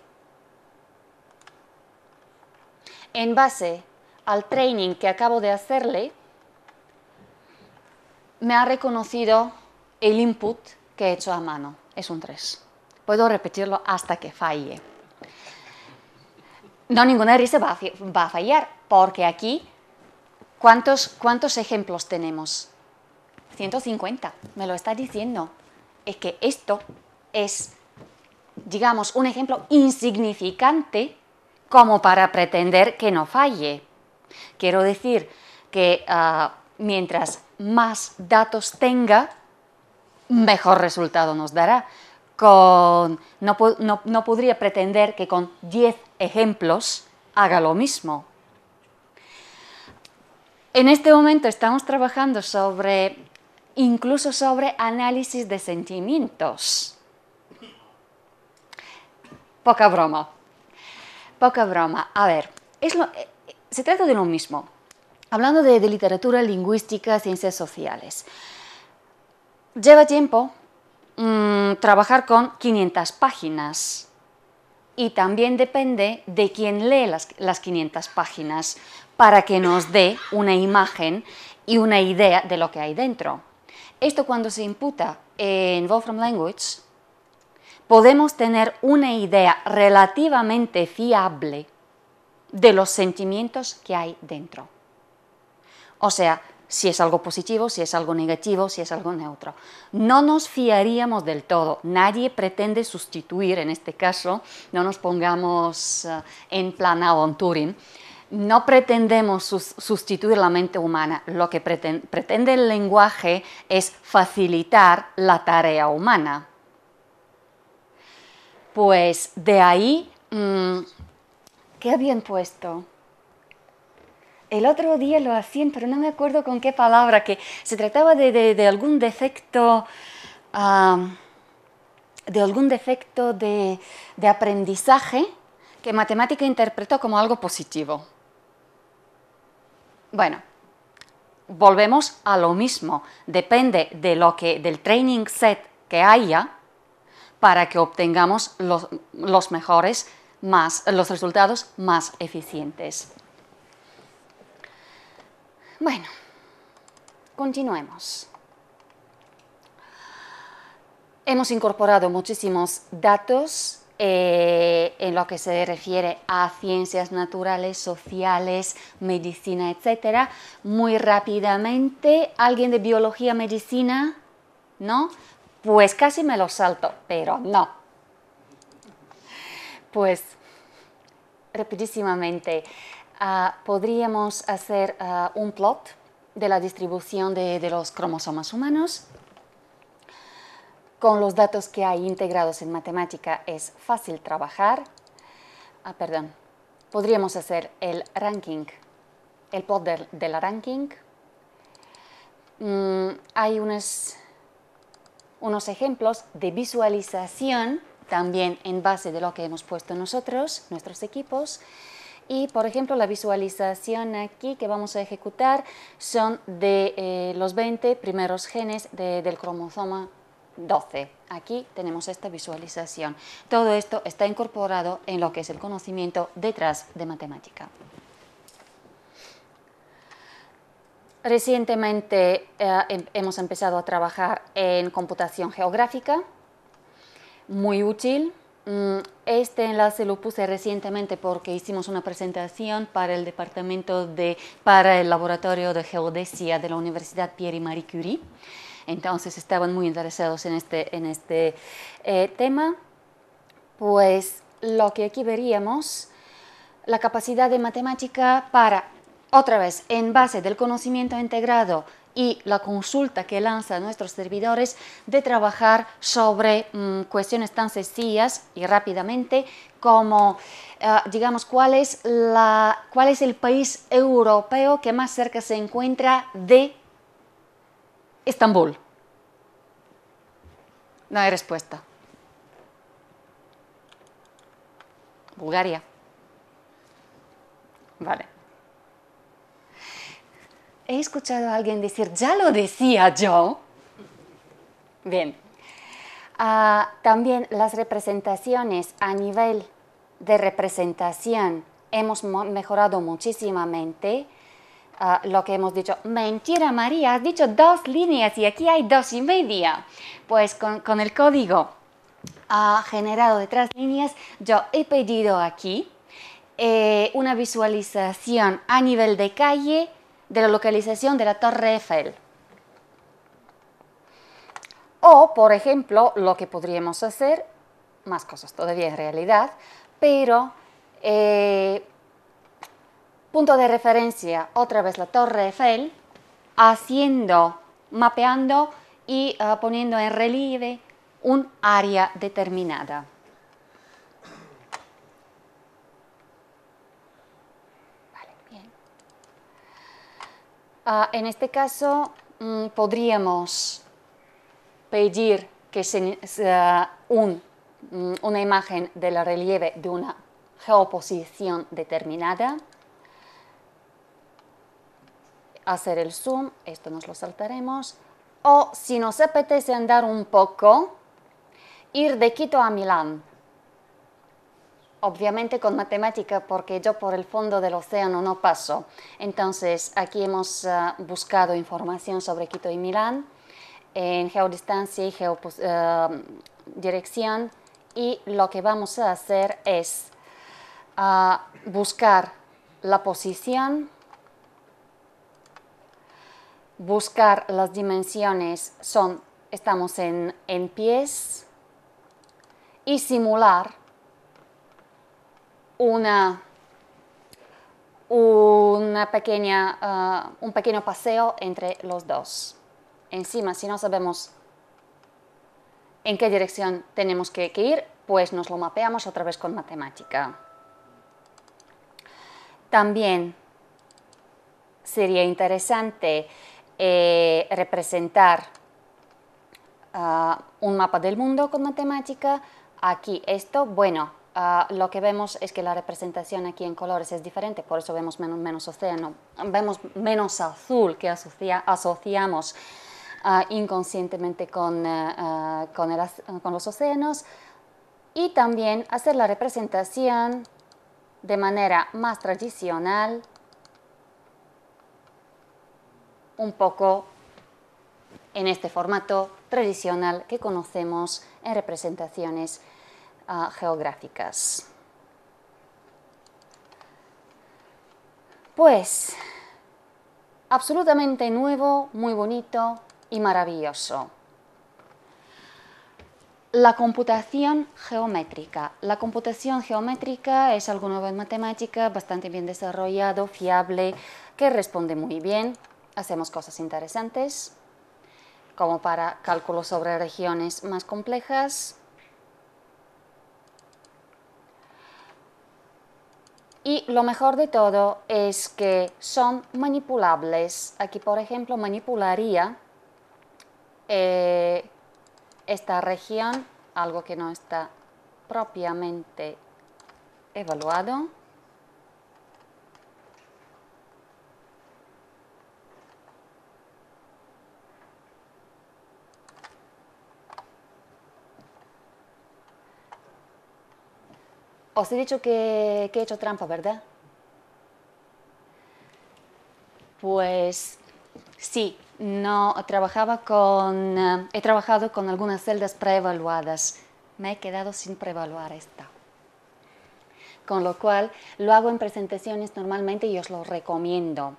En base al training que acabo de hacerle, me ha reconocido el input que he hecho a mano. Es un 3. Puedo repetirlo hasta que falle. No, ninguna risa va a, fallar, porque aquí, ¿cuántos, ¿cuántos ejemplos tenemos? 150, me lo está diciendo. Es que esto es digamos, un ejemplo insignificante como para pretender que no falle. Quiero decir que uh, mientras más datos tenga, mejor resultado nos dará. Con, no, no, no podría pretender que con 10 ejemplos haga lo mismo. En este momento estamos trabajando sobre, incluso sobre análisis de sentimientos. Poca broma. Poca broma. A ver, es lo, eh, se trata de lo mismo. Hablando de, literatura, lingüística, ciencias sociales. Lleva tiempo mmm, trabajar con 500 páginas y también depende de quién lee las, las 500 páginas para que nos dé una imagen y una idea de lo que hay dentro. Esto cuando se imputa en Wolfram Language, podemos tener una idea relativamente fiable de los sentimientos que hay dentro. O sea, si es algo positivo, si es algo negativo, si es algo neutro. No nos fiaríamos del todo. Nadie pretende sustituir, en este caso, no nos pongamos eh, en plan Alan Turing, no pretendemos sustituir la mente humana. Lo que pretende, el lenguaje es facilitar la tarea humana. Pues de ahí, mm, ¿qué habían puesto? El otro día lo hacían, pero no me acuerdo con qué palabra, que se trataba de, algún defecto, de algún defecto de, de aprendizaje que matemática interpretó como algo positivo. Bueno, volvemos a lo mismo. Depende de lo que, del training set que haya para que obtengamos los, mejores, más, los resultados más eficientes. Bueno, continuemos. Hemos incorporado muchísimos datos eh, en lo que se refiere a ciencias naturales, sociales, medicina, etc. Muy rápidamente, ¿alguien de biología, medicina? ¿No? Pues casi me lo salto, pero no. Pues, rapidísimamente, Ah, podríamos hacer ah, un plot de la distribución de, los cromosomas humanos. Con los datos que hay integrados en matemática es fácil trabajar. Ah, perdón, podríamos hacer el ranking, el plot de, la ranking. Mm, hay unos, unos ejemplos de visualización también en base de lo que hemos puesto nosotros, nuestros equipos. Y, por ejemplo, la visualización aquí que vamos a ejecutar son de eh, los 20 primeros genes del cromosoma 12. Aquí tenemos esta visualización. Todo esto está incorporado en lo que es el conocimiento detrás de matemática. Recientemente eh, em, hemos empezado a trabajar en computación geográfica, muy útil, Mm, este enlace lo puse recientemente porque hicimos una presentación para el departamento de, para el laboratorio de geodesia de la Universidad Pierre y Marie Curie. Entonces estaban muy interesados en este, en este eh, tema. Pues lo que aquí veríamos, la capacidad de matemática para, otra vez, en base del conocimiento integrado y la consulta que lanza nuestros servidores de trabajar sobre mm, cuestiones tan sencillas y rápidamente como, eh, digamos, ¿cuál es, cuál es el país europeo que más cerca se encuentra de Estambul. No hay respuesta. Bulgaria. Vale he escuchado a alguien decir, ya lo decía yo. Bien. Ah, también las representaciones a nivel de representación hemos mejorado muchísimamente. Ah, lo que hemos dicho, mentira María, has dicho dos líneas y aquí hay dos y media. Pues con, el código ha generado de tres líneas, yo he pedido aquí eh, una visualización a nivel de calle de la localización de la Torre Eiffel. O, por ejemplo, lo que podríamos hacer, más cosas todavía en realidad, pero eh, punto de referencia, otra vez la Torre Eiffel, haciendo, mapeando y ah, poniendo en relieve un área determinada. Ah, en este caso, mm, podríamos pedir que sea mm, una imagen del relieve de una geoposición determinada. Hacer el zoom, esto nos lo saltaremos. O si nos apetece andar un poco, ir de Quito a Milán obviamente con matemática porque yo por el fondo del océano no paso. Entonces aquí hemos ah, buscado información sobre Quito y Milán en geodistancia y geodirección eh, y lo que vamos a hacer es ah, buscar la posición, buscar las dimensiones, son, estamos en, en pies y simular una una pequeña, ah, un pequeño paseo entre los dos. Encima, si no sabemos en qué dirección tenemos que, ir, pues nos lo mapeamos otra vez con matemática. También sería interesante eh, representar ah, un mapa del mundo con matemática. Aquí esto, bueno, Ah, lo que vemos es que la representación aquí en colores es diferente, por eso vemos menos, océano, vemos menos azul que asociamos ah, inconscientemente con, eh, ah, con, los océanos y también hacer la representación de manera más tradicional, un poco en este formato tradicional que conocemos en representaciones geográficas. Pues, absolutamente nuevo, muy bonito y maravilloso. La computación geométrica. La computación geométrica es algo nuevo en matemática, bastante bien desarrollado, fiable, que responde muy bien. Hacemos cosas interesantes, como para cálculos sobre regiones más complejas, Y lo mejor de todo es que son manipulables. Aquí, por ejemplo, manipularía eh, esta región, algo que no está propiamente evaluado. Os he dicho que, he hecho trampa, ¿verdad? Pues sí, no trabajaba con, eh, he trabajado con algunas celdas preevaluadas. Me he quedado sin preevaluar esta. Con lo cual lo hago en presentaciones normalmente y os lo recomiendo,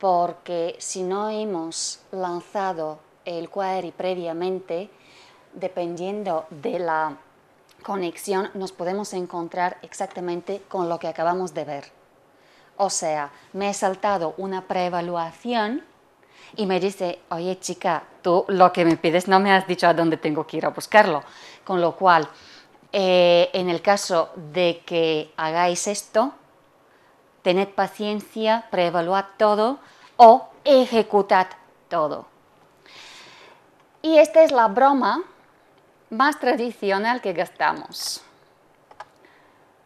porque si no hemos lanzado el query previamente, dependiendo de la conexión nos podemos encontrar exactamente con lo que acabamos de ver. O sea, me he saltado una preevaluación y me dice, oye chica, tú lo que me pides no me has dicho a dónde tengo que ir a buscarlo. Con lo cual, eh, en el caso de que hagáis esto, tened paciencia, preevaluad todo o ejecutad todo. Y esta es la broma más tradicional que gastamos.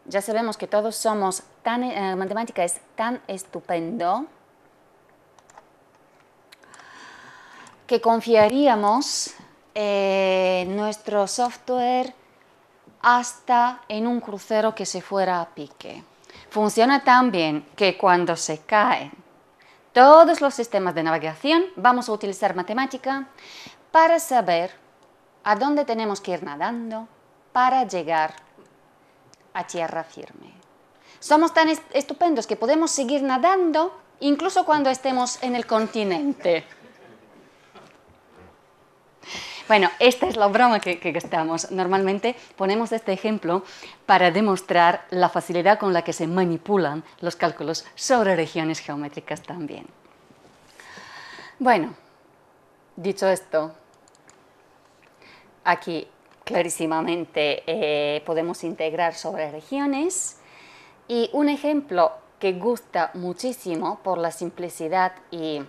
Ya sabemos que todos somos tan, eh, matemática es tan estupendo que confiaríamos en nuestro software hasta en un crucero que se fuera a pique. Funciona tan bien que cuando se caen todos los sistemas de navegación vamos a utilizar matemática para saber a dónde tenemos que ir nadando para llegar a tierra firme. Somos tan estupendos que podemos seguir nadando incluso cuando estemos en el continente. Bueno, esta es la broma que, que gastamos. Normalmente ponemos este ejemplo para demostrar la facilidad con la que se manipulan los cálculos sobre regiones geométricas también. Bueno, dicho esto, Aquí clarísimamente eh, podemos integrar sobre regiones y un ejemplo que gusta muchísimo por la simplicidad y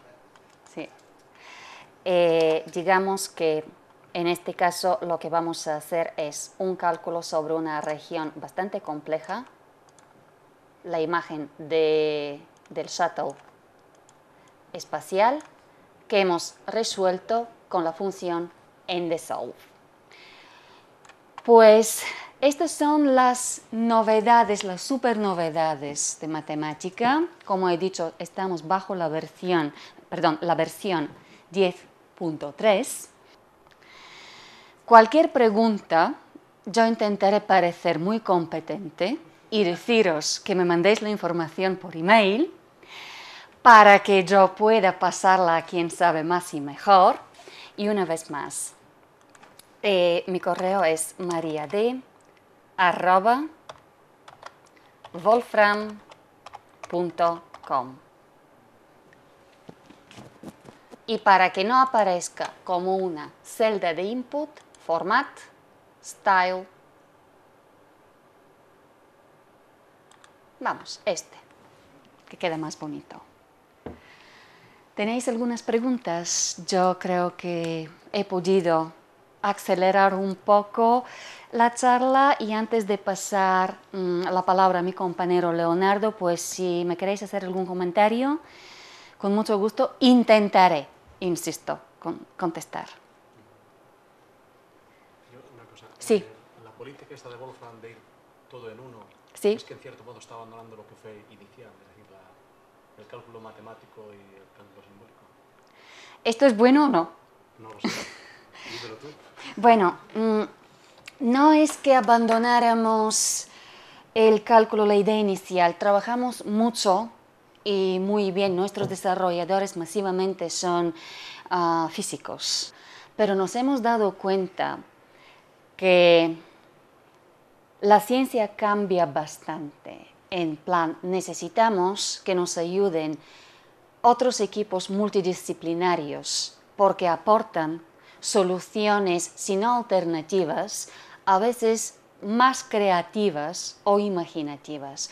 eh, digamos que en este caso lo que vamos a hacer es un cálculo sobre una región bastante compleja, la imagen del shuttle espacial que hemos resuelto con la función solve. Pues estas son las novedades, las super novedades de matemática. Como he dicho, estamos bajo la versión, perdón, la versión 10.3 cualquier pregunta, yo intentaré parecer muy competente y deciros que me mandéis la información por email para que yo pueda pasarla a quien sabe más y mejor. Y una vez más, eh, mi correo es mariad. Y para que no aparezca como una celda de input, format, style, vamos, este, que queda más bonito. ¿Tenéis algunas preguntas? Yo creo que he podido acelerar un poco la charla y antes de pasar mm, la palabra a mi compañero Leonardo, pues si me queréis hacer algún comentario, con mucho gusto intentaré, insisto, contestar. una cosa, sí. Eh, la política esta de Wolfram de ir todo en uno, sí. es que en cierto modo está abandonando lo que fue inicial, es decir, la, el cálculo matemático y el cálculo simbólico. ¿Esto es bueno o no? No lo sé. <laughs> Bueno, mm, no es que abandonáramos el cálculo, la idea inicial. Trabajamos mucho y muy bien. Nuestros desarrolladores masivamente son ah, físicos. Pero nos hemos dado cuenta que la ciencia cambia bastante. En plan, necesitamos que nos ayuden otros equipos multidisciplinarios porque aportan soluciones, si no alternativas, a veces más creativas o imaginativas.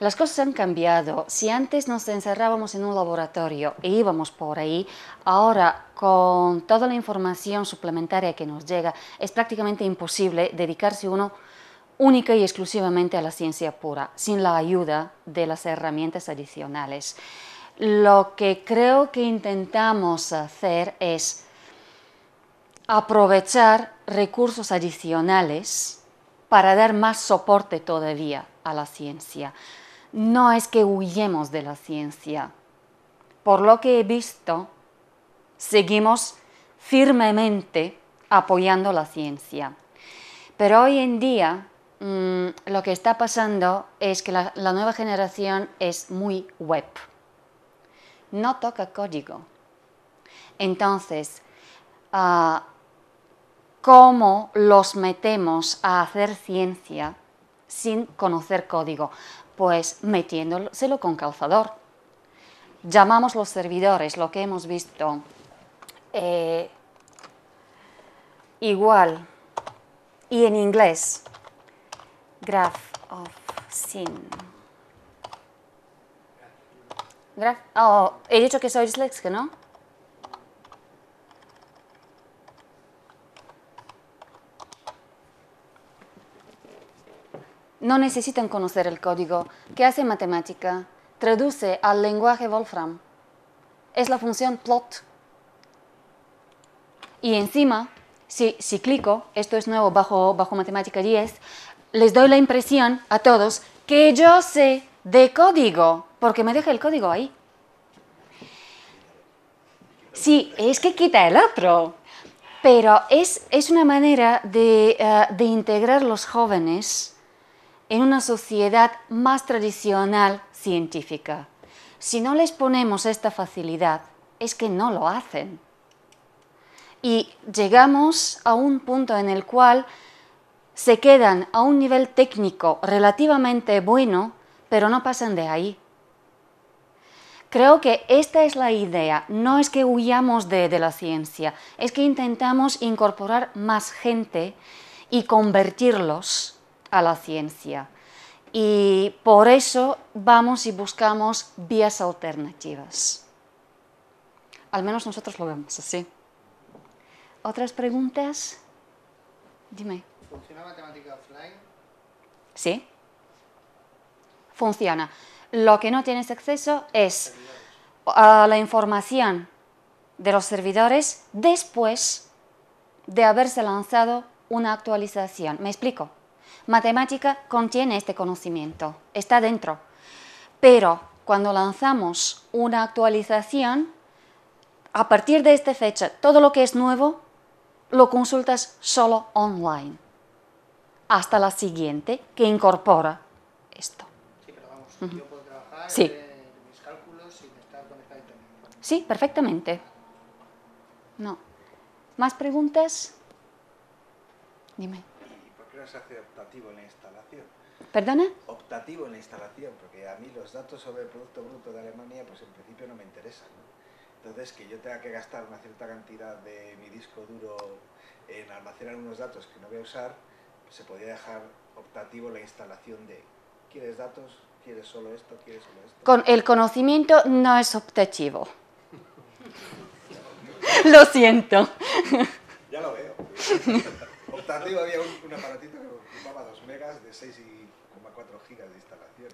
Las cosas han cambiado. Si antes nos encerrábamos en un laboratorio e íbamos por ahí, ahora con toda la información suplementaria que nos llega, es prácticamente imposible dedicarse uno única y exclusivamente a la ciencia pura, sin la ayuda de las herramientas adicionales. Lo que creo que intentamos hacer es aprovechar recursos adicionales para dar más soporte todavía a la ciencia. No es que huyemos de la ciencia. Por lo que he visto, seguimos firmemente apoyando la ciencia. Pero hoy en día mm, lo que está pasando es que la, nueva generación es muy web. No toca código. Entonces, uh, cómo los metemos a hacer ciencia sin conocer código? Pues metiéndoselo con calzador. Llamamos los servidores, lo que hemos visto, eh, igual, y en inglés, graph of sin. oh, he dicho que soy disléxico, ¿no? No necesitan conocer el código. ¿Qué hace matemática? Traduce al lenguaje Wolfram. Es la función plot. Y encima, si, si clico, esto es nuevo bajo, bajo matemática 10, les doy la impresión a todos que yo sé de código, porque me deja el código ahí. Sí, es que quita el otro. Pero es, es una manera de, uh, de integrar los jóvenes en una sociedad más tradicional científica. Si no les ponemos esta facilidad, es que no lo hacen. Y llegamos a un punto en el cual se quedan a un nivel técnico relativamente bueno, pero no pasan de ahí. Creo que esta es la idea, no es que huyamos de, la ciencia, es que intentamos incorporar más gente y convertirlos a la ciencia. Y por eso vamos y buscamos vías alternativas. Al menos nosotros lo vemos así. ¿Otras preguntas? Dime. ¿Funciona matemática offline? Sí. Funciona. Lo que no tienes acceso es a la información de los servidores después de haberse lanzado una actualización. ¿Me explico? Matemática contiene este conocimiento, está dentro. Pero cuando lanzamos una actualización, a partir de esta fecha, todo lo que es nuevo lo consultas solo online. Hasta la siguiente que incorpora esto. Sí, pero vamos, yo puedo trabajar Sí. eh, mis cálculos sin estar conectado a internet. Sí, perfectamente. No. ¿Más preguntas? Dime. ¿Y por qué no se hace optativo en la instalación? ¿Perdona? Optativo en la instalación, porque a mí los datos sobre el Producto Bruto de Alemania, pues en principio no me interesan. ¿no? Entonces, que yo tenga que gastar una cierta cantidad de mi disco duro en almacenar unos datos que no voy a usar, pues se podría dejar optativo la instalación de ¿quieres datos? ¿Quieres solo esto? ¿Quieres solo esto? Con el conocimiento no es optativo. <laughs> Lo siento. Ya lo veo. <laughs> optativo había un, aparatito que ocupaba 2 megas de 6,4 gigas de instalación.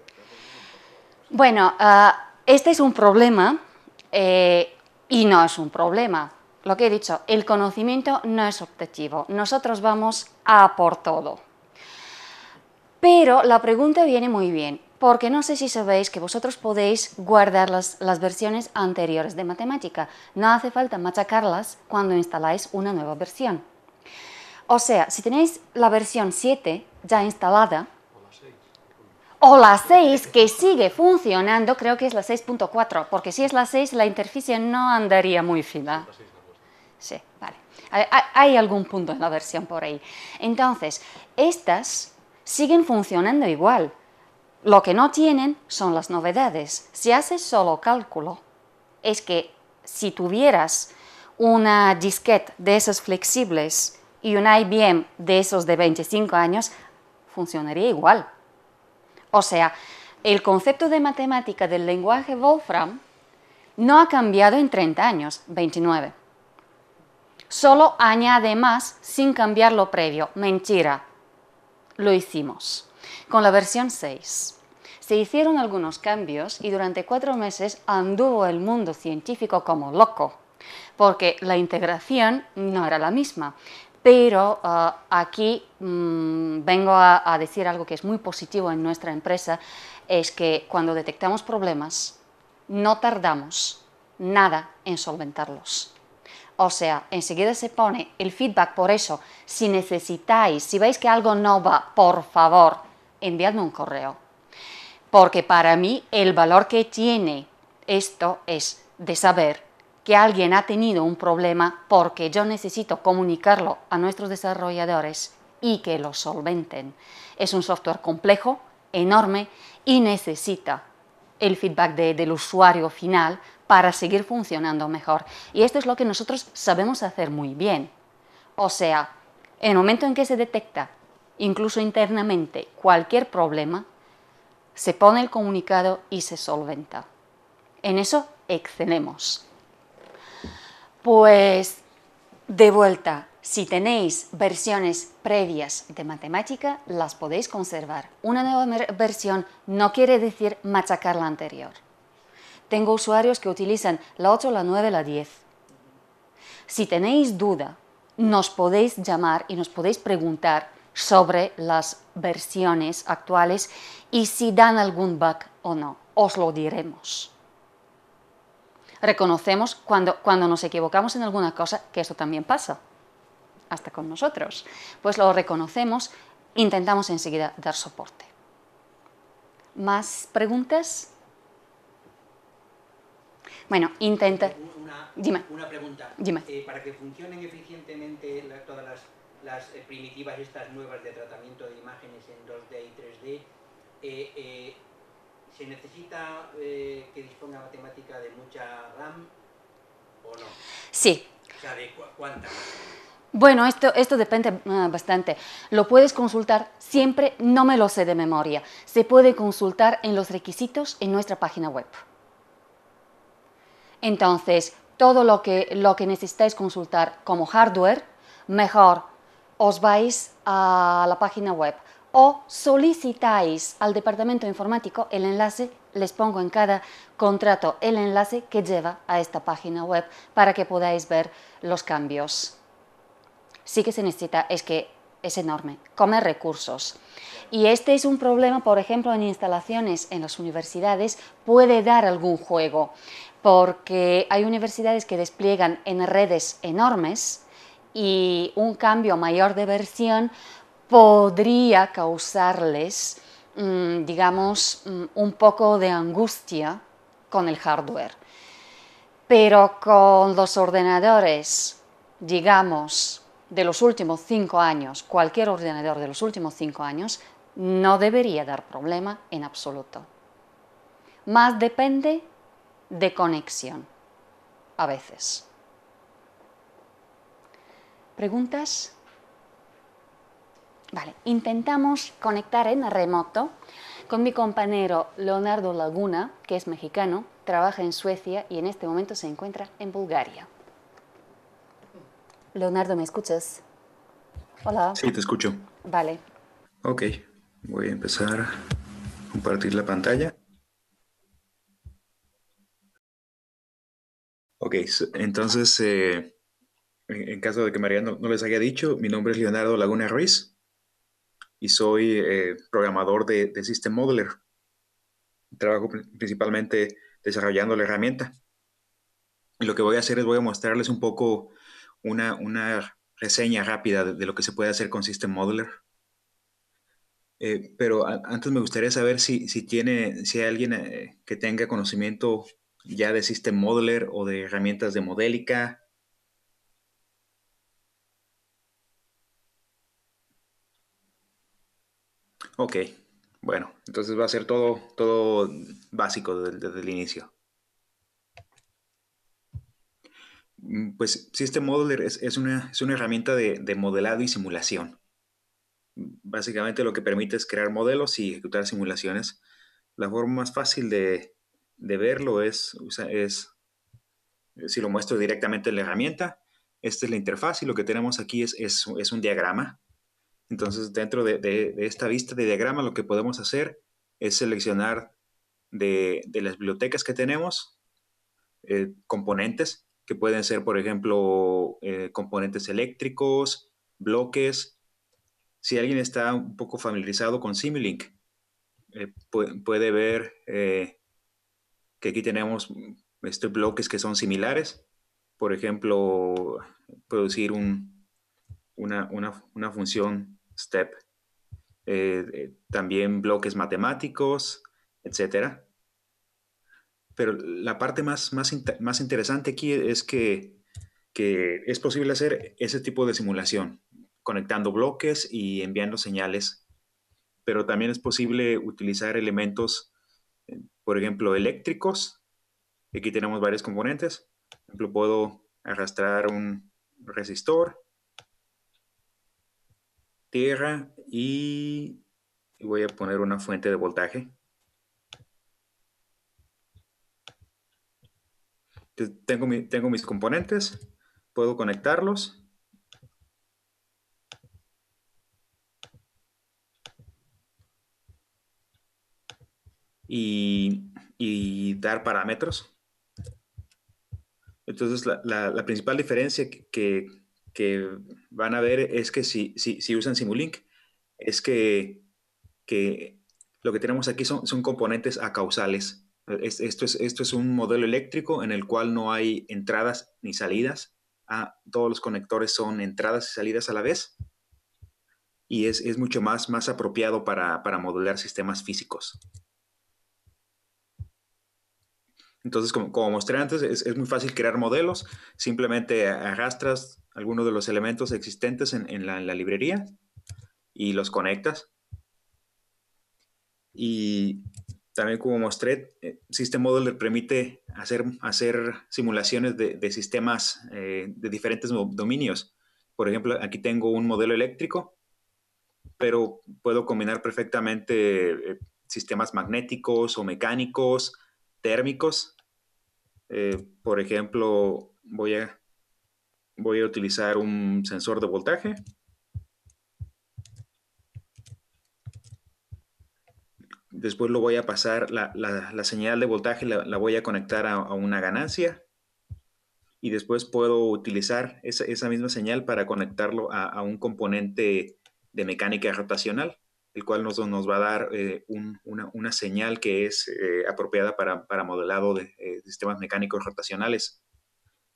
Bueno, ah, este es un problema eh, y no es un problema. Lo que he dicho, el conocimiento no es optativo. Nosotros vamos a por todo. Pero la pregunta viene muy bien, porque no sé si sabéis que vosotros podéis guardar las versiones anteriores de matemática. No hace falta machacarlas cuando instaláis una nueva versión. O sea, si tenéis la versión 7 ya instalada, O la 6 que sigue funcionando, creo que es la 6.4, porque si es la 6 la interfaz no andaría muy fina. Sí, vale. Hay, algún punto en la versión por ahí. Entonces, estas siguen funcionando igual. Lo que no tienen son las novedades. Si haces solo cálculo, es que si tuvieras una disquete de esos flexibles y un IBM de esos de 25 años, funcionaría igual. O sea, el concepto de matemática del lenguaje Wolfram no ha cambiado en 30 años, 29. Solo añade más sin cambiar lo previo. Mentira. Lo hicimos. Con la versión 6. Se hicieron algunos cambios y durante cuatro meses anduvo el mundo científico como loco, porque la integración no era la misma. Pero ah, aquí mm, vengo a, a decir algo que es muy positivo en nuestra empresa, es que cuando detectamos problemas, no tardamos nada en solventarlos. O sea, enseguida se pone el feedback por eso. Si necesitáis, si veis que algo no va, por favor, enviadme un correo. Porque para mí el valor que tiene esto es de saber que alguien ha tenido un problema porque yo necesito comunicarlo a nuestros desarrolladores y que lo solventen. Es un software complejo, enorme y necesita el feedback de- del usuario final para seguir funcionando mejor. Y esto es lo que nosotros sabemos hacer muy bien. O sea, en el momento en que se detecta, incluso internamente, cualquier problema, se pone el comunicado y se solventa. En eso excelemos. Pues de vuelta, si tenéis versiones previas de matemática, las podéis conservar. Una nueva versión no quiere decir machacar la anterior. Tengo usuarios que utilizan la 8, la 9, la 10. Si tenéis duda, nos podéis llamar y nos podéis preguntar sobre las versiones actuales y si dan algún bug o no. Os lo diremos. Reconocemos cuando, cuando nos equivocamos en alguna cosa, que esto también pasa, hasta con nosotros. Pues lo reconocemos, intentamos enseguida dar soporte. ¿Más preguntas? Bueno, intenta. Una, Dime. una pregunta. Dime. Eh, para que funcionen eficientemente la- todas las, las, eh, primitivas estas nuevas de tratamiento de imágenes en 2D y 3D, eh, eh, ¿se necesita eh, que disponga matemática de mucha RAM o no? Sí, O sea, de cu- cuánta. Bueno, esto, esto depende ah, bastante. Lo puedes consultar siempre, no me lo sé de memoria. Se puede consultar en los requisitos en nuestra página web. Entonces, todo lo que, lo que necesitáis consultar como hardware, mejor os vais a la página web o solicitáis al departamento informático el enlace, les pongo en cada contrato el enlace que lleva a esta página web para que podáis ver los cambios sí que se necesita, es que es enorme, come recursos. Y este es un problema, por ejemplo, en instalaciones en las universidades, puede dar algún juego, porque hay universidades que despliegan en redes enormes y un cambio mayor de versión podría causarles, mm, digamos, mm, un poco de angustia con el hardware. Pero con los ordenadores, digamos, de los últimos cinco años, cualquier ordenador de los últimos cinco años, no debería dar problema en absoluto. Más depende de conexión, a veces. ¿Preguntas? Vale, intentamos conectar en remoto con mi compañero Leonardo Laguna, que es mexicano, trabaja en Suecia y en este momento se encuentra en Bulgaria. Leonardo, ¿me escuchas? Hola. Sí, te escucho. Vale. Ok, voy a empezar a compartir la pantalla. Ok, entonces, eh, en caso de que María no, les haya dicho, mi nombre es Leonardo Laguna Ruiz y soy eh, programador de, System Modeler. Trabajo principalmente desarrollando la herramienta. Y lo que voy a hacer es voy a mostrarles un poco una, una reseña rápida de, lo que se puede hacer con System Modeler. Eh, pero antes me gustaría saber si, si, tiene, si hay alguien eh, que tenga conocimiento ya de System Modeler o de herramientas de modélica. Ok, bueno, entonces va a ser todo, todo básico desde, el inicio. Mm, pues System Modeler es, una, es una, herramienta de, de, modelado y simulación. Básicamente lo que permite es crear modelos y ejecutar simulaciones. La forma más fácil de, de verlo es, es, si lo muestro directamente en la herramienta, esta es la interfaz y lo que tenemos aquí es, es, es un diagrama. Entonces, dentro de, esta vista de diagrama, lo que podemos hacer es seleccionar de, las bibliotecas que tenemos eh, componentes, que pueden ser, por ejemplo, eh, componentes eléctricos, bloques. Si alguien está un poco familiarizado con Simulink, eh, puede, ver que aquí tenemos estos bloques que son similares. Por ejemplo, producir un, una, una, una, función step. Eh, eh, también bloques matemáticos, etc. Pero la parte más, más, más interesante aquí es que, que es posible hacer ese tipo de simulación, conectando bloques y enviando señales. Pero también es posible utilizar elementos por ejemplo, eléctricos. Aquí tenemos varios componentes. Por ejemplo, puedo arrastrar un resistor, tierra y voy a poner una fuente de voltaje. tengo, tengo mis componentes, puedo conectarlos. y, dar parámetros. Entonces, la, principal diferencia que, van a ver es que si, si, usan Simulink, es que, lo que tenemos aquí son, son componentes acausales. Esto es, esto es un modelo eléctrico en el cual no hay entradas ni salidas. Ah, todos los conectores son entradas y salidas a la vez. Y es, mucho más, más apropiado para, para modelar sistemas físicos. Entonces, como, mostré antes, es, muy fácil crear modelos. Simplemente arrastras algunos de los elementos existentes en, la, librería y los conectas. Y también como mostré, eh, System Modeler permite hacer, hacer simulaciones de, sistemas eh, de diferentes dominios. Por ejemplo, aquí tengo un modelo eléctrico, pero puedo combinar perfectamente eh, sistemas magnéticos o mecánicos, térmicos eh, por ejemplo, voy a, voy a utilizar un sensor de voltaje. Después lo voy a pasar, la, señal de voltaje la, voy a conectar a, una ganancia. Y después puedo utilizar esa, misma señal para conectarlo a un componente de mecánica rotacional el cual nos, va a dar eh, una, señal que es eh, apropiada para, modelado de eh, sistemas mecánicos rotacionales.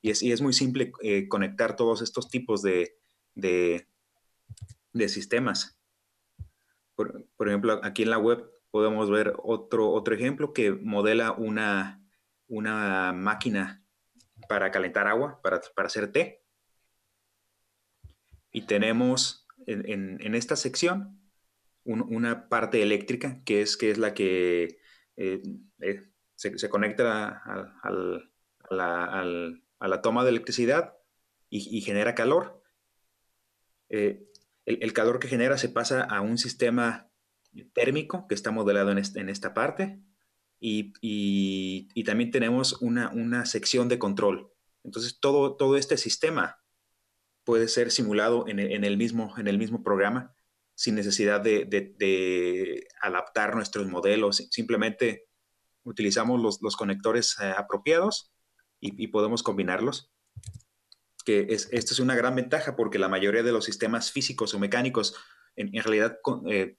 Y es, muy simple conectar todos estos tipos de, de, sistemas. Por, ejemplo, aquí en la web podemos ver otro, ejemplo que modela una, máquina para calentar agua, para, hacer té. Y tenemos en, en, esta sección una parte eléctrica que es, que es la que eh, eh, se, conecta a, la, toma de electricidad y, genera calor. Eh, el, calor que genera se pasa a un sistema térmico que está modelado en, en esta parte y, también tenemos una, una, sección de control. Entonces todo, todo este sistema puede ser simulado en el, mismo, en el mismo programa sin necesidad de, adaptar nuestros modelos. Simplemente utilizamos los, conectores eh, apropiados y, podemos combinarlos. Que es, esto es una gran ventaja porque la mayoría de los sistemas físicos o mecánicos en, realidad eh,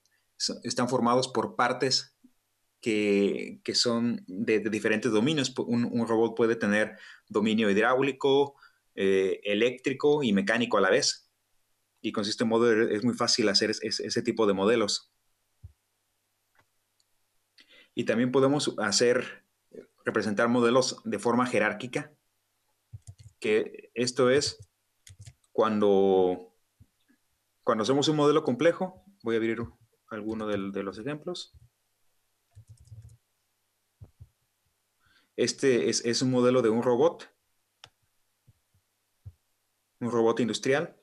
están formados por partes que, son de, diferentes dominios. Un, un, robot puede tener dominio hidráulico, eh, eléctrico y mecánico a la vez. Y con System Model es muy fácil hacer es, es, ese tipo de modelos. Y también podemos hacer, representar modelos de forma jerárquica, que esto es cuando, cuando hacemos un modelo complejo, voy a abrir alguno de, de los ejemplos. Este es, es, un modelo de un robot, un robot industrial,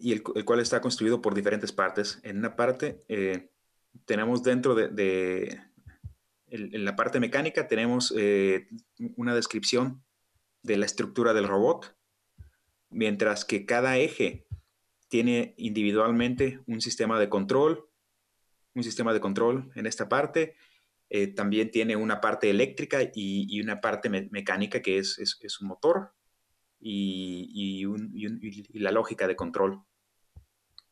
y el, cual está construido por diferentes partes. En una parte eh, tenemos dentro de, en la parte mecánica, tenemos eh, una descripción de la estructura del robot, mientras que cada eje tiene individualmente un sistema de control, un sistema de control en esta parte. Eh, también tiene una parte eléctrica y, una parte me mecánica que es, es, un motor y, y, la lógica de control.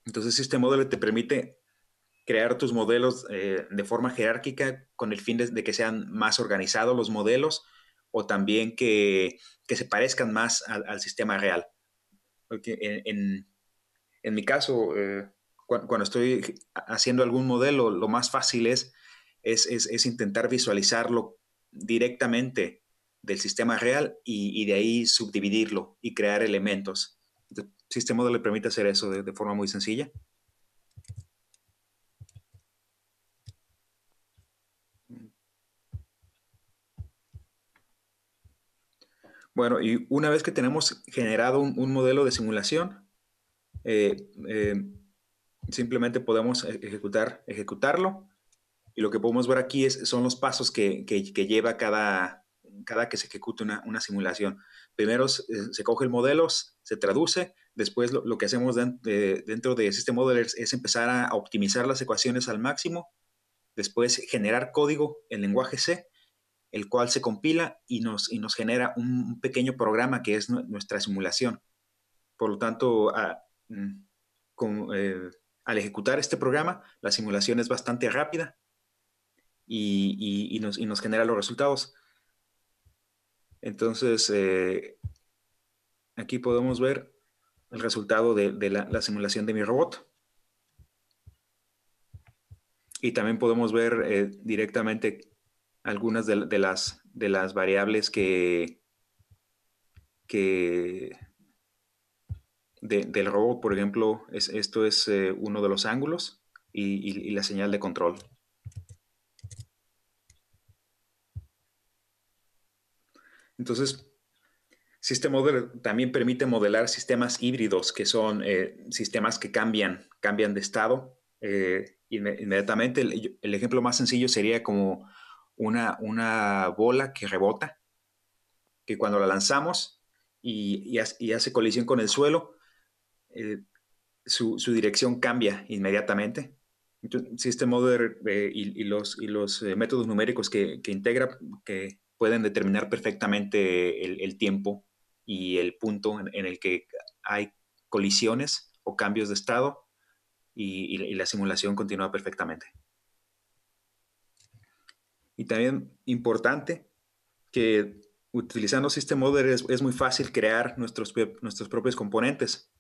Entonces este modelo te permite crear tus modelos eh, de forma jerárquica con el fin de, que sean más organizados los modelos o también que, que se parezcan más al, sistema real. Porque en, en, en mi caso, eh, cuando estoy haciendo algún modelo, lo más fácil es, es, es, es intentar visualizarlo directamente del sistema real y, y, de ahí subdividirlo y crear elementos. El sistema le permite hacer eso de, forma muy sencilla. Bueno, y una vez que tenemos generado un, modelo de simulación, eh, eh, simplemente podemos e-, ejecutar, ejecutarlo. Y lo que podemos ver aquí es, son los pasos que, que, lleva cada, cada que se ejecute una, una simulación. Primero se, se, coge el modelo, se traduce, después lo, que hacemos de, de, dentro de System Modelers es empezar a optimizar las ecuaciones al máximo, después generar código en lenguaje C, el cual se compila y nos, y nos genera un pequeño programa que es nuestra simulación. Por lo tanto, mm, eh, al ejecutar este programa, la simulación es bastante rápida y, y, y, nos, nos, genera los resultados. Entonces, eh, aquí podemos ver el resultado de, la, la, simulación de mi robot. Y también podemos ver eh, directamente algunas de, las, variables que, que de, del robot, por ejemplo, es, esto es eh, uno de los ángulos y, y, la señal de control. Entonces, System Model también permite modelar sistemas híbridos, que son eh, sistemas que cambian, cambian de estado eh, inmediatamente. El, el, ejemplo más sencillo sería como una, una bola que rebota, que cuando la lanzamos y, y, y hace colisión con el suelo, eh, su, su, dirección cambia inmediatamente. Entonces, System Model eh, y, y, los, y los eh, métodos numéricos que, que, integra que pueden determinar perfectamente el, el tiempo y el punto en, el que hay colisiones o cambios de estado y, la simulación continúa perfectamente. Y también importante que utilizando System Modeler es, muy fácil crear nuestros, nuestros propios componentes.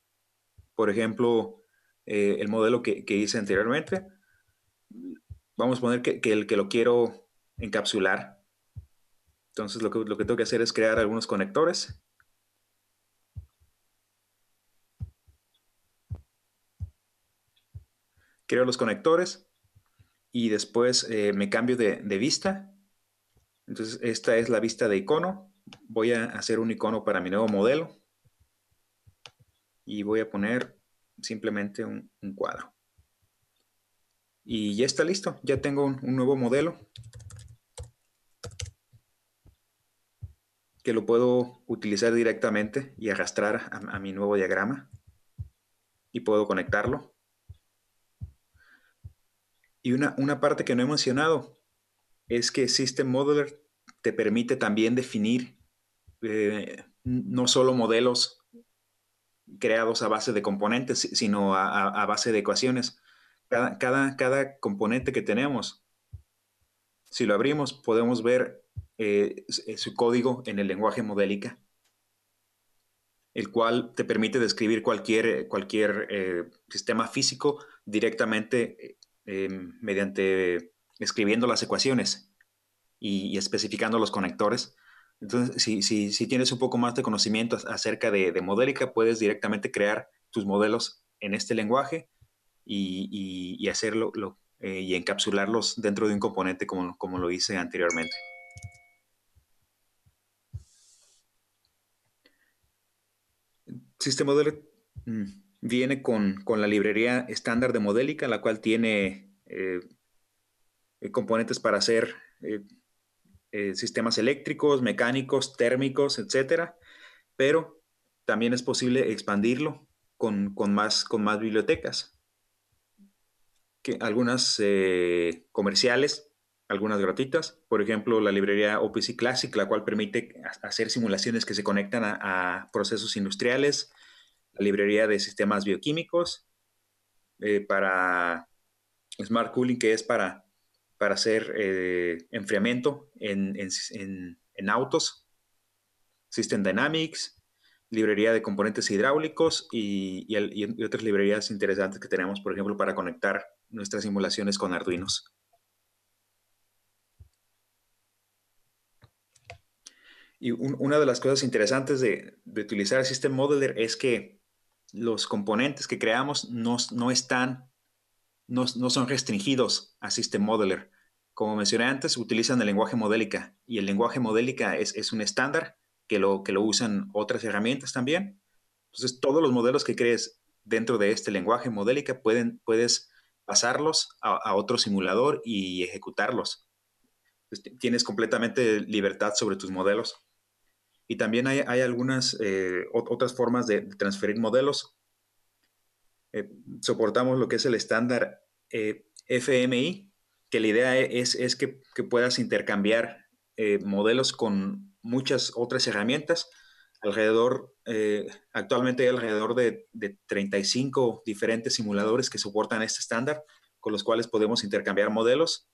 Por ejemplo, eh, el modelo que, hice anteriormente, vamos a poner que, el que lo quiero encapsular. Entonces lo que, lo que tengo que hacer es crear algunos conectores. Creo los conectores y después eh, me cambio de, de vista entonces, esta es la vista de icono. Voy a hacer un icono para mi nuevo modelo. Y voy a poner simplemente un, cuadro. Y ya está listo. Ya tengo un, nuevo modelo. Que lo puedo utilizar directamente y arrastrar a, mi nuevo diagrama. Y puedo conectarlo. Y una, una parte que no he mencionado es que System Modeler te permite también definir eh, no solo modelos creados a base de componentes, sino a, base de ecuaciones. Cada, cada, componente que tenemos, si lo abrimos, podemos ver eh, su código en el lenguaje modélica, el cual te permite describir cualquier, cualquier eh, sistema físico directamente mediante escribiendo las ecuaciones y, especificando los conectores. Entonces, si, si, si, tienes un poco más de conocimiento acerca de, de modélica, puedes directamente crear tus modelos en este lenguaje y, y, hacerlo eh, y encapsularlos dentro de un componente como, como lo hice anteriormente. Modeler mm, viene con, con, la librería estándar de Modélica, la cual tiene eh, eh, componentes para hacer eh, sistemas eléctricos, mecánicos, térmicos, etcétera, pero también es posible expandirlo con, más, con más bibliotecas. Que algunas comerciales, algunas gratuitas, por ejemplo, la librería OPC Classic, la cual permite hacer simulaciones que se conectan a procesos industriales, librería de sistemas bioquímicos, para Smart Cooling, que es para para hacer eh, enfriamiento en, autos, System Dynamics, librería de componentes hidráulicos y, otras librerías interesantes que tenemos, por ejemplo, para conectar nuestras simulaciones con Arduinos. Y una de las cosas interesantes de, utilizar System Modeler es que los componentes que creamos no, no están no, son restringidos a System Modeler. Como mencioné antes, utilizan el lenguaje modélica y el lenguaje modélica es, un estándar que lo, que lo usan otras herramientas también. Entonces, todos los modelos que crees dentro de este lenguaje modélica pueden, puedes pasarlos a, otro simulador y ejecutarlos. tienes completamente libertad sobre tus modelos. Y también hay, algunas eh, otras formas de transferir modelos eh, soportamos lo que es el estándar eh, FMI, que la idea es, es que, que, puedas intercambiar eh, modelos con muchas otras herramientas. Alrededor, actualmente hay alrededor de, de, 35 diferentes simuladores que soportan este estándar, con los cuales podemos intercambiar modelos.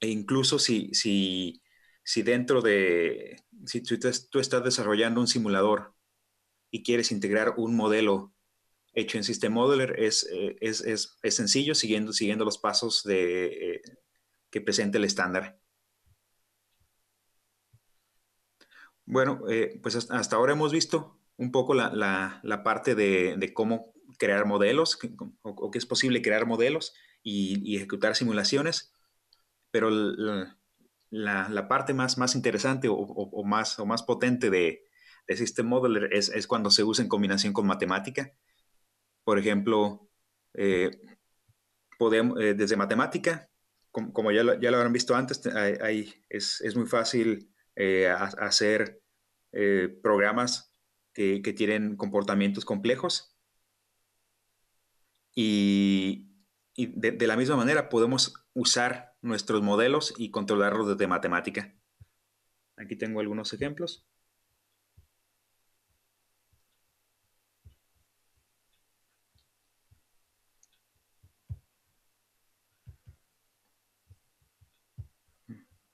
E incluso si, si, si dentro de, si tú, tú estás desarrollando un simulador y quieres integrar un modelo hecho en System Modeler es, eh, es, es, es sencillo, siguiendo, siguiendo los pasos de, eh, que presenta el estándar. Bueno, eh, pues hasta ahora hemos visto un poco la, la, parte de, cómo crear modelos o, o, que es posible crear modelos y, y ejecutar simulaciones, pero la, parte más, más interesante o, más, o más potente de, de System Modeler es, es, cuando se usa en combinación con matemática por ejemplo, eh, podemos, eh, desde matemática, como, ya, lo, ya, lo, habrán visto antes, hay, es, es, muy fácil eh, hacer programas que, que, tienen comportamientos complejos. Y, y de, la misma manera podemos usar nuestros modelos y controlarlos desde matemática. Aquí tengo algunos ejemplos.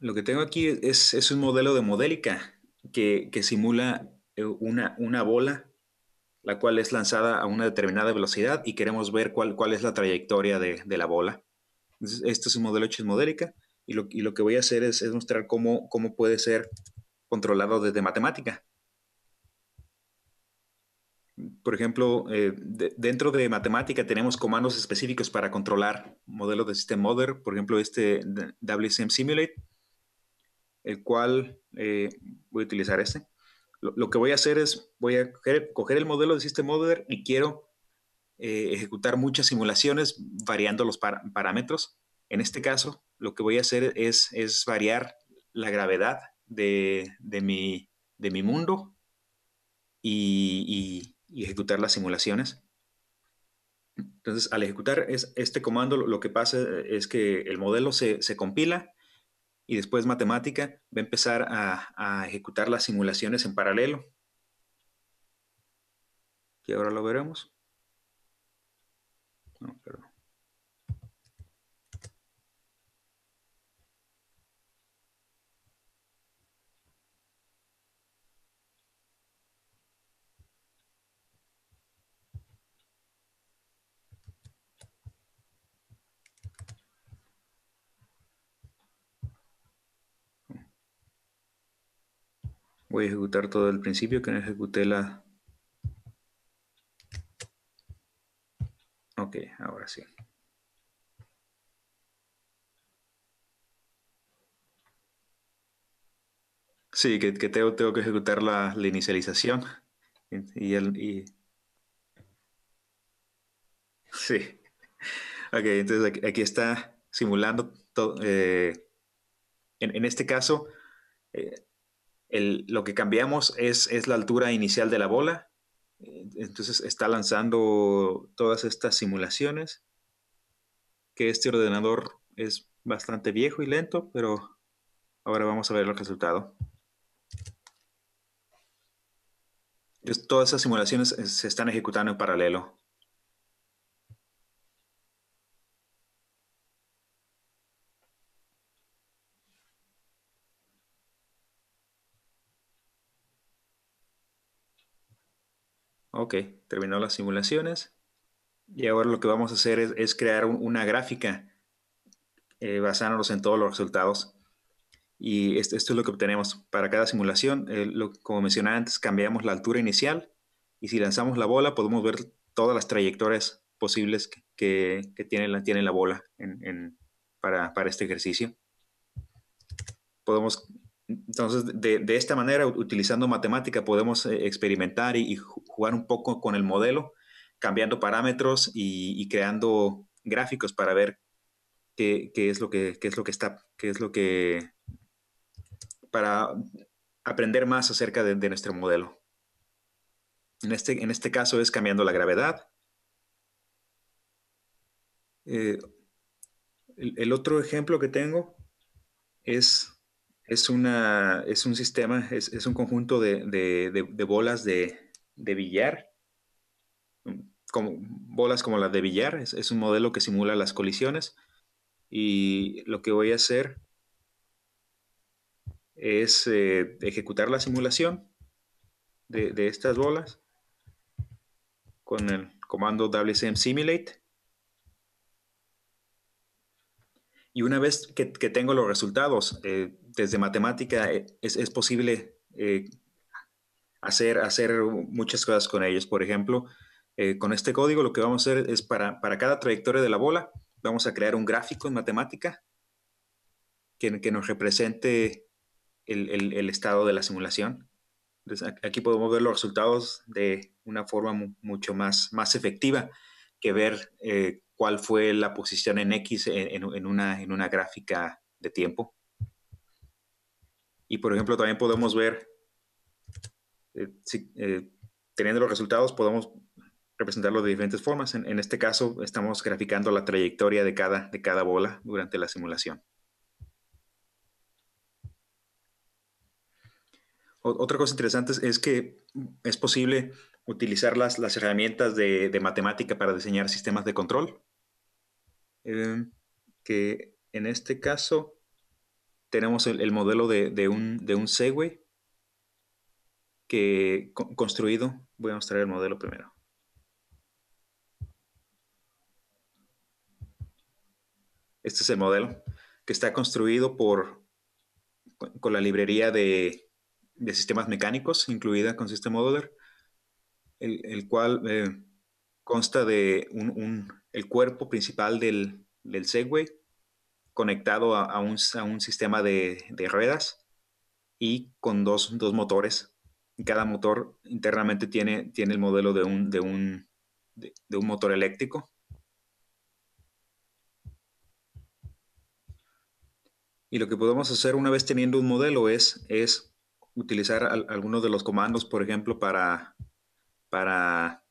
Lo que tengo aquí es, un modelo de modélica que, simula eh, una, una, bola, la cual es lanzada a una determinada velocidad y queremos ver cuál, cuál es la trayectoria de, la bola. Este es un modelo hecho en modélica y lo, y lo que voy a hacer es, es mostrar cómo, cómo puede ser controlado desde matemática por ejemplo, eh, dentro de matemática tenemos comandos específicos para controlar modelos de System Model, por ejemplo, este WSM Simulate, el cual eh, voy a utilizar este. Lo, que voy a hacer es, voy a coger, el modelo de System Model y quiero eh, ejecutar muchas simulaciones variando los parámetros. En este caso, lo que voy a hacer es, variar la gravedad de, mi, mundo y ejecutar las simulaciones. Entonces, al ejecutar este comando, lo que pasa es que el modelo se, compila y después matemática va a empezar a, ejecutar las simulaciones en paralelo. Y ahora lo veremos. No, perdón. Voy a ejecutar todo el principio que no ejecuté la... Ok, ahora sí. Sí, que, tengo, que ejecutar la, inicialización. Y, el, y... Sí. Ok, entonces aquí, está simulando todo. Eh, en, este caso, eh, lo que cambiamos es, la altura inicial de la bola. Entonces está lanzando todas estas simulaciones. Que este ordenador es bastante viejo y lento, pero ahora vamos a ver el resultado. todas esas simulaciones se están ejecutando en paralelo. Ok, terminó las simulaciones. Y ahora lo que vamos a hacer es, crear una gráfica eh, basándonos en todos los resultados. Y esto, es lo que obtenemos para cada simulación. Eh, como mencioné antes, cambiamos la altura inicial y si lanzamos la bola podemos ver todas las trayectorias posibles que, tiene, la, tiene, la, bola para, para, este ejercicio. Podemos entonces, de, esta manera, utilizando matemática, podemos eh, experimentar y, jugar un poco con el modelo, cambiando parámetros y, creando gráficos para ver qué, es lo que, es lo que está, qué es lo que, para aprender más acerca de, nuestro modelo. En este, en este caso es cambiando la gravedad. Eh, el otro ejemplo que tengo es es, una, es un sistema, es, un conjunto de, bolas de, billar, como, bolas como las de billar, es, un modelo que simula las colisiones. Y lo que voy a hacer es eh, ejecutar la simulación de, estas bolas con el comando WCM Simulate. Y una vez que, tengo los resultados, eh, desde matemática eh, es, posible eh, hacer, hacer muchas cosas con ellos. Por ejemplo, con este código lo que vamos a hacer es para, cada trayectoria de la bola, vamos a crear un gráfico en matemática que, que nos represente el, estado de la simulación. Entonces, aquí podemos ver los resultados de una forma mucho más, más efectiva que ver cuál fue la posición en X en, una, en una gráfica de tiempo. Y por ejemplo, también podemos ver, eh, eh, teniendo los resultados, podemos representarlo de diferentes formas. En, este caso, estamos graficando la trayectoria de cada, de cada bola durante la simulación. otra cosa interesante es que es posible utilizar las, las herramientas de, de, matemática para diseñar sistemas de control. Em, que en este caso tenemos el, modelo de, un, de un Segway que construido, voy a mostrar el modelo primero. Este es el modelo que está construido por, con la librería de, sistemas mecánicos incluida con System Modeler, el, cual eh, consta de el cuerpo principal del, Segway conectado a, un, sistema de, ruedas y con dos, motores. Cada motor internamente tiene, tiene el modelo de un, de un, de un motor eléctrico Y lo que podemos hacer una vez teniendo un modelo es, es utilizar algunos de los comandos, por ejemplo, para, para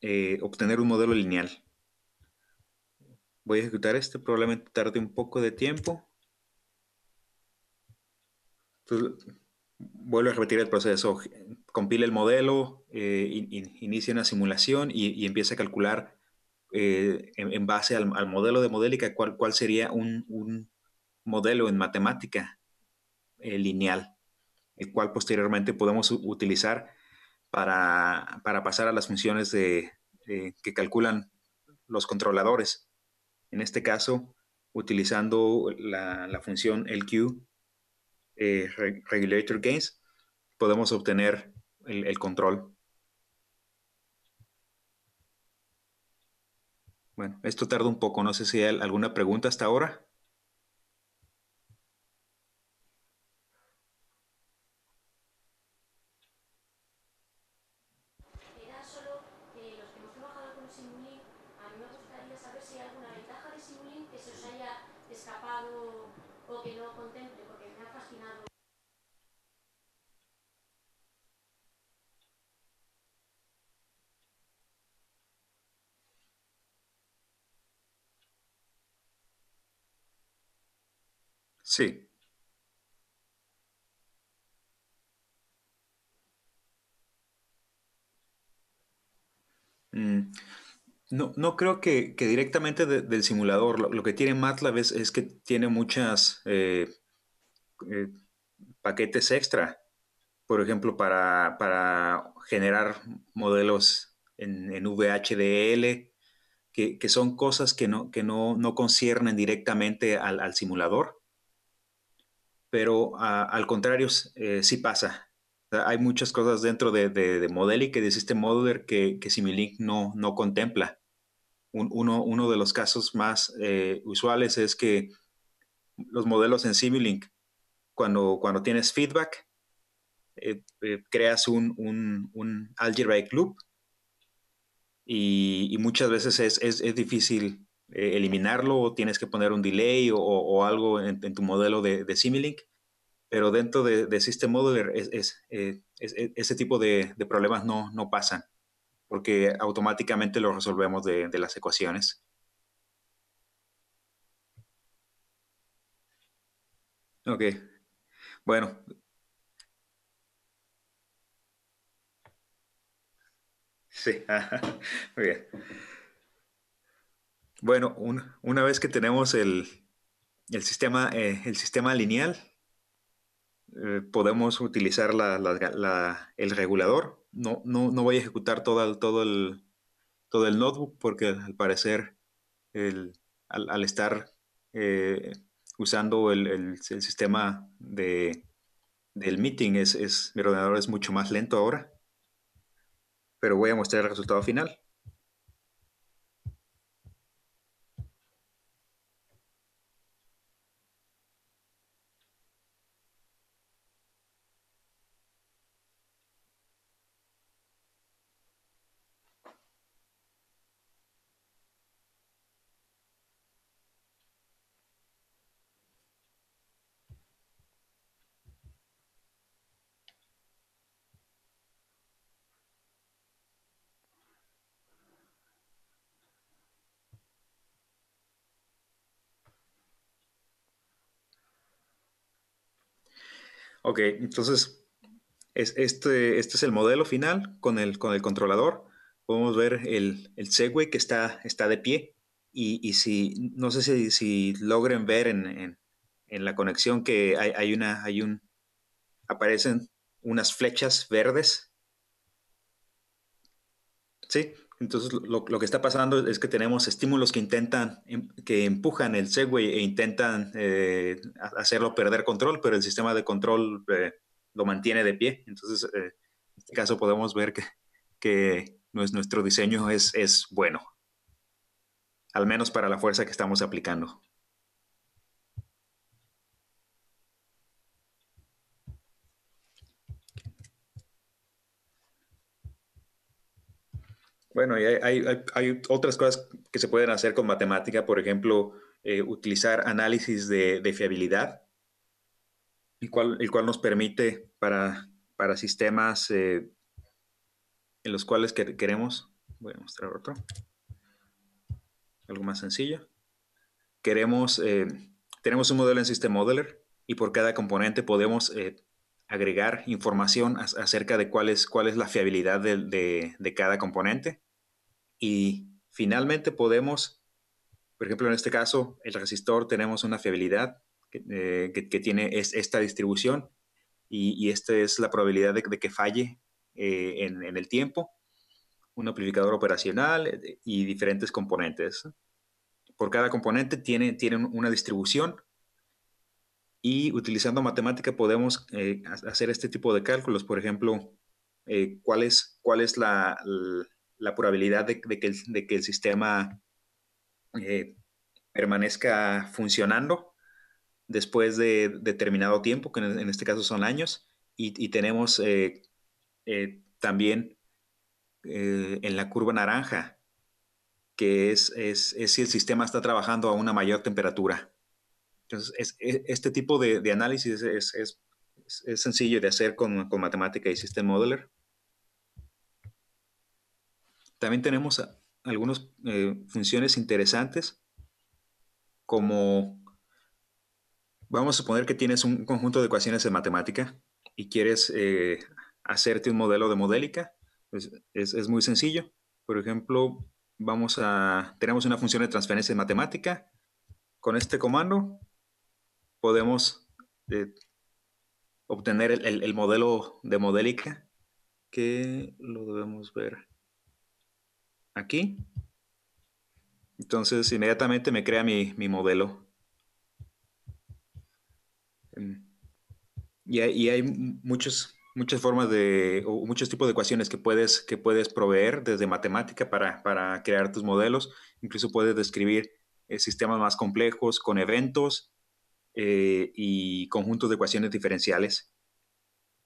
eh, obtener un modelo lineal. Voy a ejecutar este, probablemente tarde un poco de tiempo. Entonces, vuelvo a repetir el proceso. Compila el modelo, eh, inicia una simulación y, empieza a calcular eh, en, base al, modelo de modélica cuál, cuál sería un, modelo en matemática eh, lineal, el cual posteriormente podemos utilizar para, pasar a las funciones de, que calculan los controladores. En este caso, utilizando la, función LQ eh, Regulator Gains, podemos obtener el, el control. Bueno, esto tarda un poco, no sé si hay alguna pregunta hasta ahora. Sí. Mm, no, no creo que, directamente del simulador. Lo, que tiene MATLAB es, que tiene muchas eh, eh, paquetes extra. Por ejemplo, para, generar modelos en, VHDL, que, son cosas que no, que no, conciernen directamente al simulador pero ah, al contrario, eh, sí pasa. hay muchas cosas dentro de, de, de Modelic y de System Modeler que, que Similink no, no contempla. uno, de los casos más eh, usuales es que los modelos en Simulink, cuando, cuando tienes feedback, eh, creas un, un, algebraic loop y, muchas veces es, es, difícil eliminarlo o tienes que poner un delay o, algo en, tu modelo de, de pero dentro de, System Modeler es, eh, e, ese tipo de, problemas no, no, pasan, porque automáticamente lo resolvemos de, las ecuaciones. Ok, bueno. Sí, <laughs> muy bien. Bueno, una vez que tenemos el, el sistema, eh, el sistema lineal, eh, podemos utilizar el regulador. No, no, no, voy a ejecutar todo el, todo, el, todo el notebook porque al parecer al, estar eh, usando el, sistema de, del meeting, es, es, mi ordenador es mucho más lento ahora. Pero voy a mostrar el resultado final. Ok, entonces este, este es el modelo final con el, con el controlador. Podemos ver el, el Segway que está, está de pie. Y, si, no sé si, si logren ver en, la conexión que hay, una, hay un, aparecen unas flechas verdes. ¿Sí? Entonces lo, que está pasando es que tenemos estímulos que intentan, em, que empujan el Segway e intentan eh, hacerlo perder control, pero el sistema de control eh, lo mantiene de pie. Entonces, en este caso podemos ver que, nuestro diseño es bueno, al menos para la fuerza que estamos aplicando. Bueno, y hay, hay, otras cosas que se pueden hacer con matemática, por ejemplo, eh, utilizar análisis de, fiabilidad, el cual, el cual, nos permite para, para sistemas eh, en los cuales queremos, voy a mostrar otro, algo más sencillo. Queremos, eh, tenemos un modelo en System Modeler y por cada componente podemos agregar información acerca de cuál es, cuál es la fiabilidad de, de cada componente. Y finalmente podemos, por ejemplo, en este caso, el resistor tenemos una fiabilidad que, eh, tiene esta distribución y, esta es la probabilidad de, que falle eh, en, el tiempo, un amplificador operacional eh, y diferentes componentes. Por cada componente tiene, tiene una distribución y utilizando matemática podemos hacer este tipo de cálculos. Por ejemplo, cuál es, cuál es la, la probabilidad de, que, el, sistema eh, permanezca funcionando después de determinado tiempo, que en, este caso son años, y, tenemos eh, eh, también en la curva naranja, que es, si el sistema está trabajando a una mayor temperatura. Entonces, este tipo de, análisis es, sencillo de hacer con, con matemática y System Modeler. También tenemos algunas eh, funciones interesantes como, vamos a suponer que tienes un conjunto de ecuaciones de matemática y quieres eh, hacerte un modelo de modélica, pues es, muy sencillo. Por ejemplo, vamos a, tenemos una función de transferencia de matemática. Con este comando podemos eh, obtener el, el, modelo de modélica que lo debemos ver aquí. Entonces inmediatamente me crea mi, modelo. Em, y hay, muchos, muchas formas de, o muchos tipos de ecuaciones que puedes, que puedes proveer desde matemática para, crear tus modelos. Incluso puedes describir eh, sistemas más complejos con eventos eh, y conjuntos de ecuaciones diferenciales.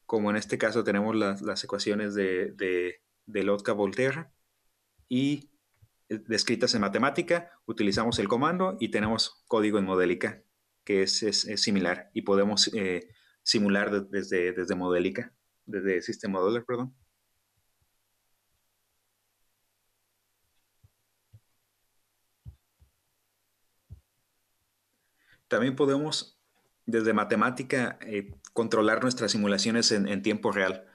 Como en este caso tenemos las, ecuaciones de, de, de Lotka-Volterra y eh, descritas en matemática, utilizamos el comando y tenemos código en modélica, que es, similar y podemos eh, simular desde, desde modélica, desde System Modeler, perdón. También podemos, desde matemática, eh, controlar nuestras simulaciones en, tiempo real.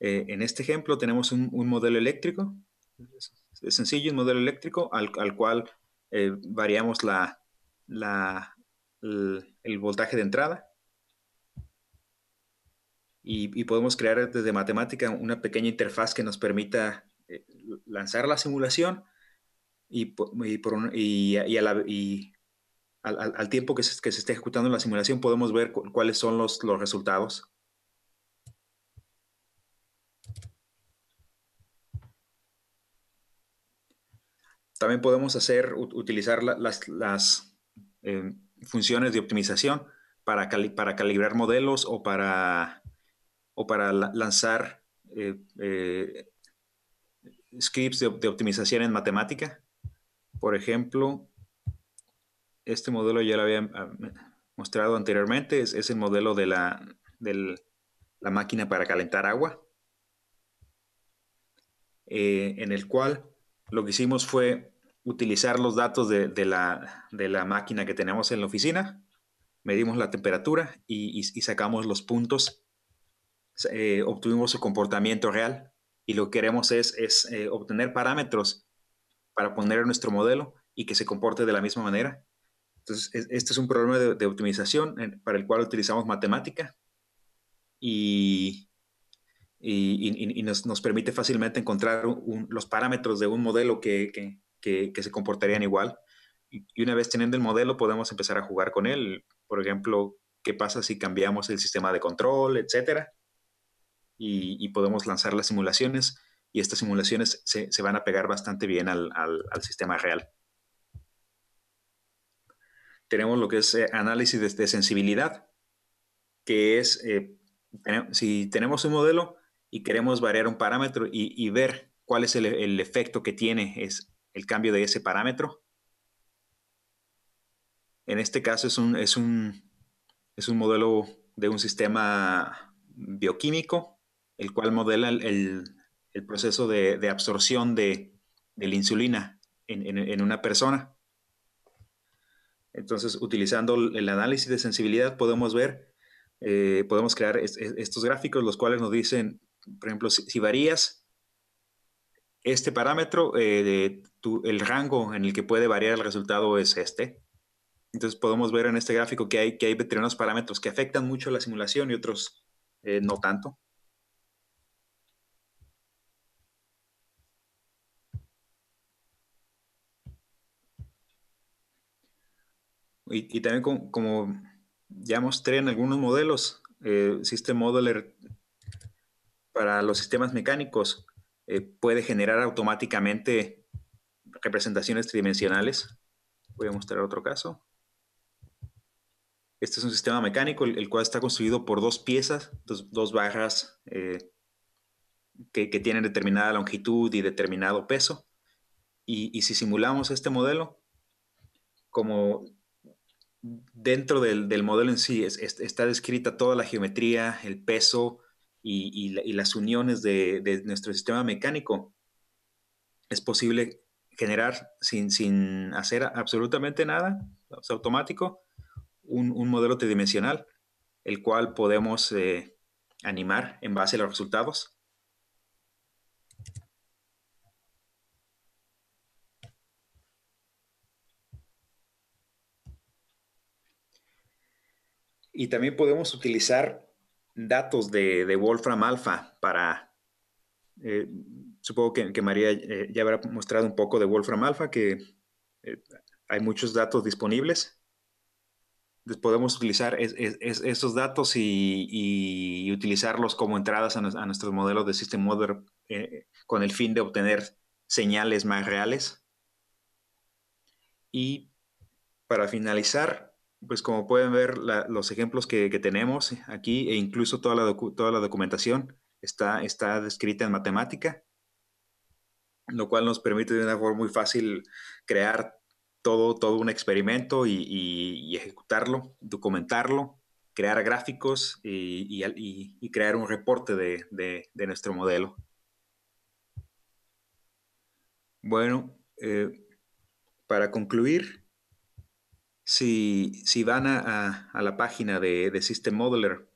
en este ejemplo tenemos un, modelo eléctrico sencillo, un modelo eléctrico al, cual eh, variamos la, el, voltaje de entrada y, podemos crear desde matemática una pequeña interfaz que nos permita eh, lanzar la simulación y, por y, al, tiempo que se, que se, ejecutando la simulación podemos ver cuáles son los, los resultados. También podemos hacer, utilizar las, eh, funciones de optimización para, para calibrar modelos o para, o para lanzar eh, eh, scripts de, optimización en matemática. Por ejemplo, este modelo ya lo había ah, mostrado anteriormente, es, el modelo de la, la, máquina para calentar agua, en el cual lo que hicimos fue utilizar los datos de, la, máquina que tenemos en la oficina, medimos la temperatura y, sacamos los puntos, eh, obtuvimos su comportamiento real y lo que queremos es, eh, obtener parámetros para poner en nuestro modelo y que se comporte de la misma manera. Entonces, este es un problema de, optimización para el cual utilizamos matemática y, y, nos, permite fácilmente encontrar los parámetros de un modelo que, se comportarían igual. Y, una vez teniendo el modelo, podemos empezar a jugar con él. Por ejemplo, qué pasa si cambiamos el sistema de control, etcétera. Y, podemos lanzar las simulaciones y estas simulaciones se, van a pegar bastante bien al, sistema real. Tenemos lo que es eh, análisis de, sensibilidad, que es eh, si tenemos un modelo, y queremos variar un parámetro y, ver cuál es el, efecto que tiene es el cambio de ese parámetro. En este caso es un, es un, es un modelo de un sistema bioquímico, el cual modela el, proceso de, absorción de, la insulina en, una persona. Entonces, utilizando el análisis de sensibilidad, podemos ver, eh, podemos crear estos gráficos, los cuales nos dicen por ejemplo, si, varías este parámetro, eh, el rango en el que puede variar el resultado es este. Entonces podemos ver en este gráfico que hay, que hay determinados parámetros que afectan mucho la simulación y otros eh, no tanto. Y, también como, ya mostré en algunos modelos, eh, System Modeler para los sistemas mecánicos eh, puede generar automáticamente representaciones tridimensionales. Voy a mostrar otro caso. Este es un sistema mecánico, el, cual está construido por dos piezas, dos, barras eh, que, tienen determinada longitud y determinado peso. Y, si simulamos este modelo, como dentro del, modelo en sí está descrita toda la geometría, el peso, y, las uniones de, nuestro sistema mecánico, es posible generar sin, hacer absolutamente nada, es automático, un, modelo tridimensional, el cual podemos eh, animar en base a los resultados. Y también podemos utilizar datos de, Wolfram Alpha para, eh, supongo que, María eh, ya habrá mostrado un poco de Wolfram Alpha, que eh, hay muchos datos disponibles. Podemos utilizar esos datos y, utilizarlos como entradas a, nuestros modelos de System Model con el fin de obtener señales más reales. Y para finalizar, pues como pueden ver, los ejemplos que, tenemos aquí e incluso toda la, toda la documentación está, está descrita en matemática, lo cual nos permite de una forma muy fácil crear todo, todo un experimento y, ejecutarlo, documentarlo, crear gráficos y, crear un reporte de, nuestro modelo. Bueno, eh, para concluir, si, van a, la página de, System Modeler,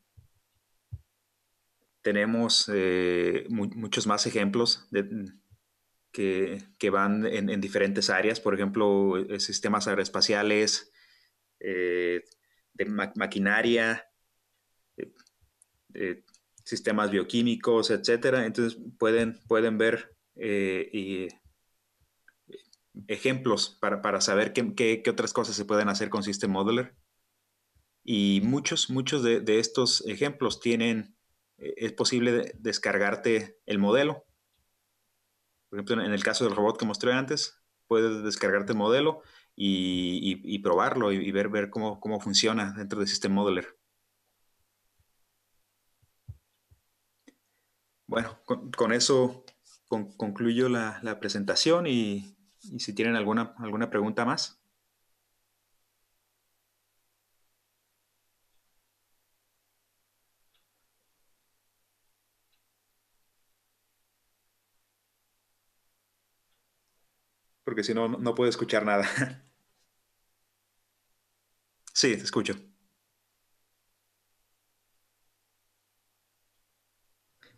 tenemos eh, muchos más ejemplos que, van en, diferentes áreas, por ejemplo, eh, sistemas aeroespaciales, eh, de maquinaria, sistemas bioquímicos, etcétera. Entonces pueden, pueden ver ejemplos para, saber qué, otras cosas se pueden hacer con System Modeler. Y muchos, muchos de, estos ejemplos tienen, eh, es posible descargarte el modelo. Por ejemplo, en el caso del robot que mostré antes, puedes descargarte el modelo y, probarlo y, ver, cómo, funciona dentro de System Modeler. Bueno, con, eso concluyo la presentación y y si tienen alguna, alguna pregunta más. Porque si no, no puedo escuchar nada. <laughs> Sí, te escucho.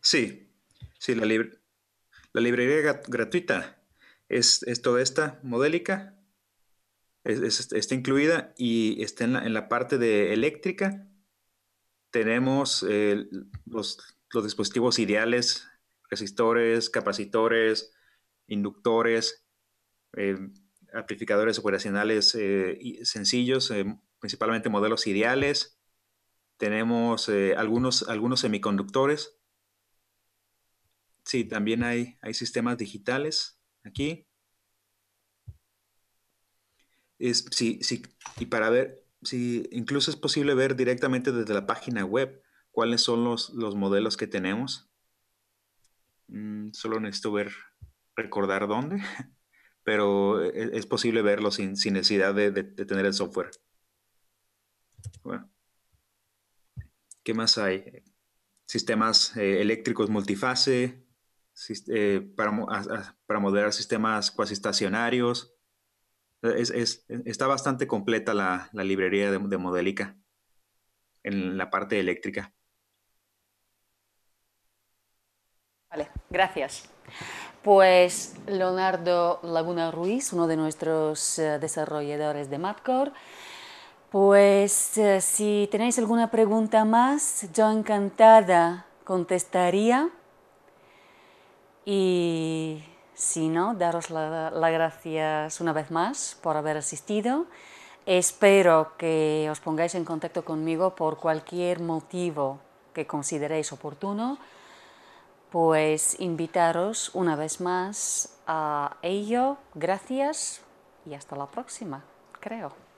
Sí, sí, la, la librería gratuita es, toda esta modélica, está incluida y está en la, parte de eléctrica. Tenemos eh, los, los dispositivos ideales, resistores, capacitores, inductores, eh, amplificadores operacionales eh, sencillos, eh, principalmente modelos ideales. Tenemos algunos, algunos semiconductores. Sí, también hay, hay sistemas digitales aquí. Sí, sí, y para ver, si incluso es posible ver directamente desde la página web cuáles son los, los modelos que tenemos. Mm, solo necesito ver, recordar dónde, <laughs> pero e, es, posible verlo sin, necesidad de, tener el software. Bueno. ¿Qué más hay? Sistemas eh, eléctricos multifase, eh, para, modelar sistemas cuasi estacionarios. Es, está bastante completa la, librería de, de Modelica en la parte eléctrica. Vale, gracias. Pues Leonardo Laguna Ruiz, uno de nuestros eh, desarrolladores de Mapcore. Pues eh, si tenéis alguna pregunta más, yo encantada contestaría. Y si no, daros las la gracias una vez más por haber asistido. Espero que os pongáis en contacto conmigo por cualquier motivo que consideréis oportuno pues invitaros una vez más a ello. Gracias y hasta la próxima, creo.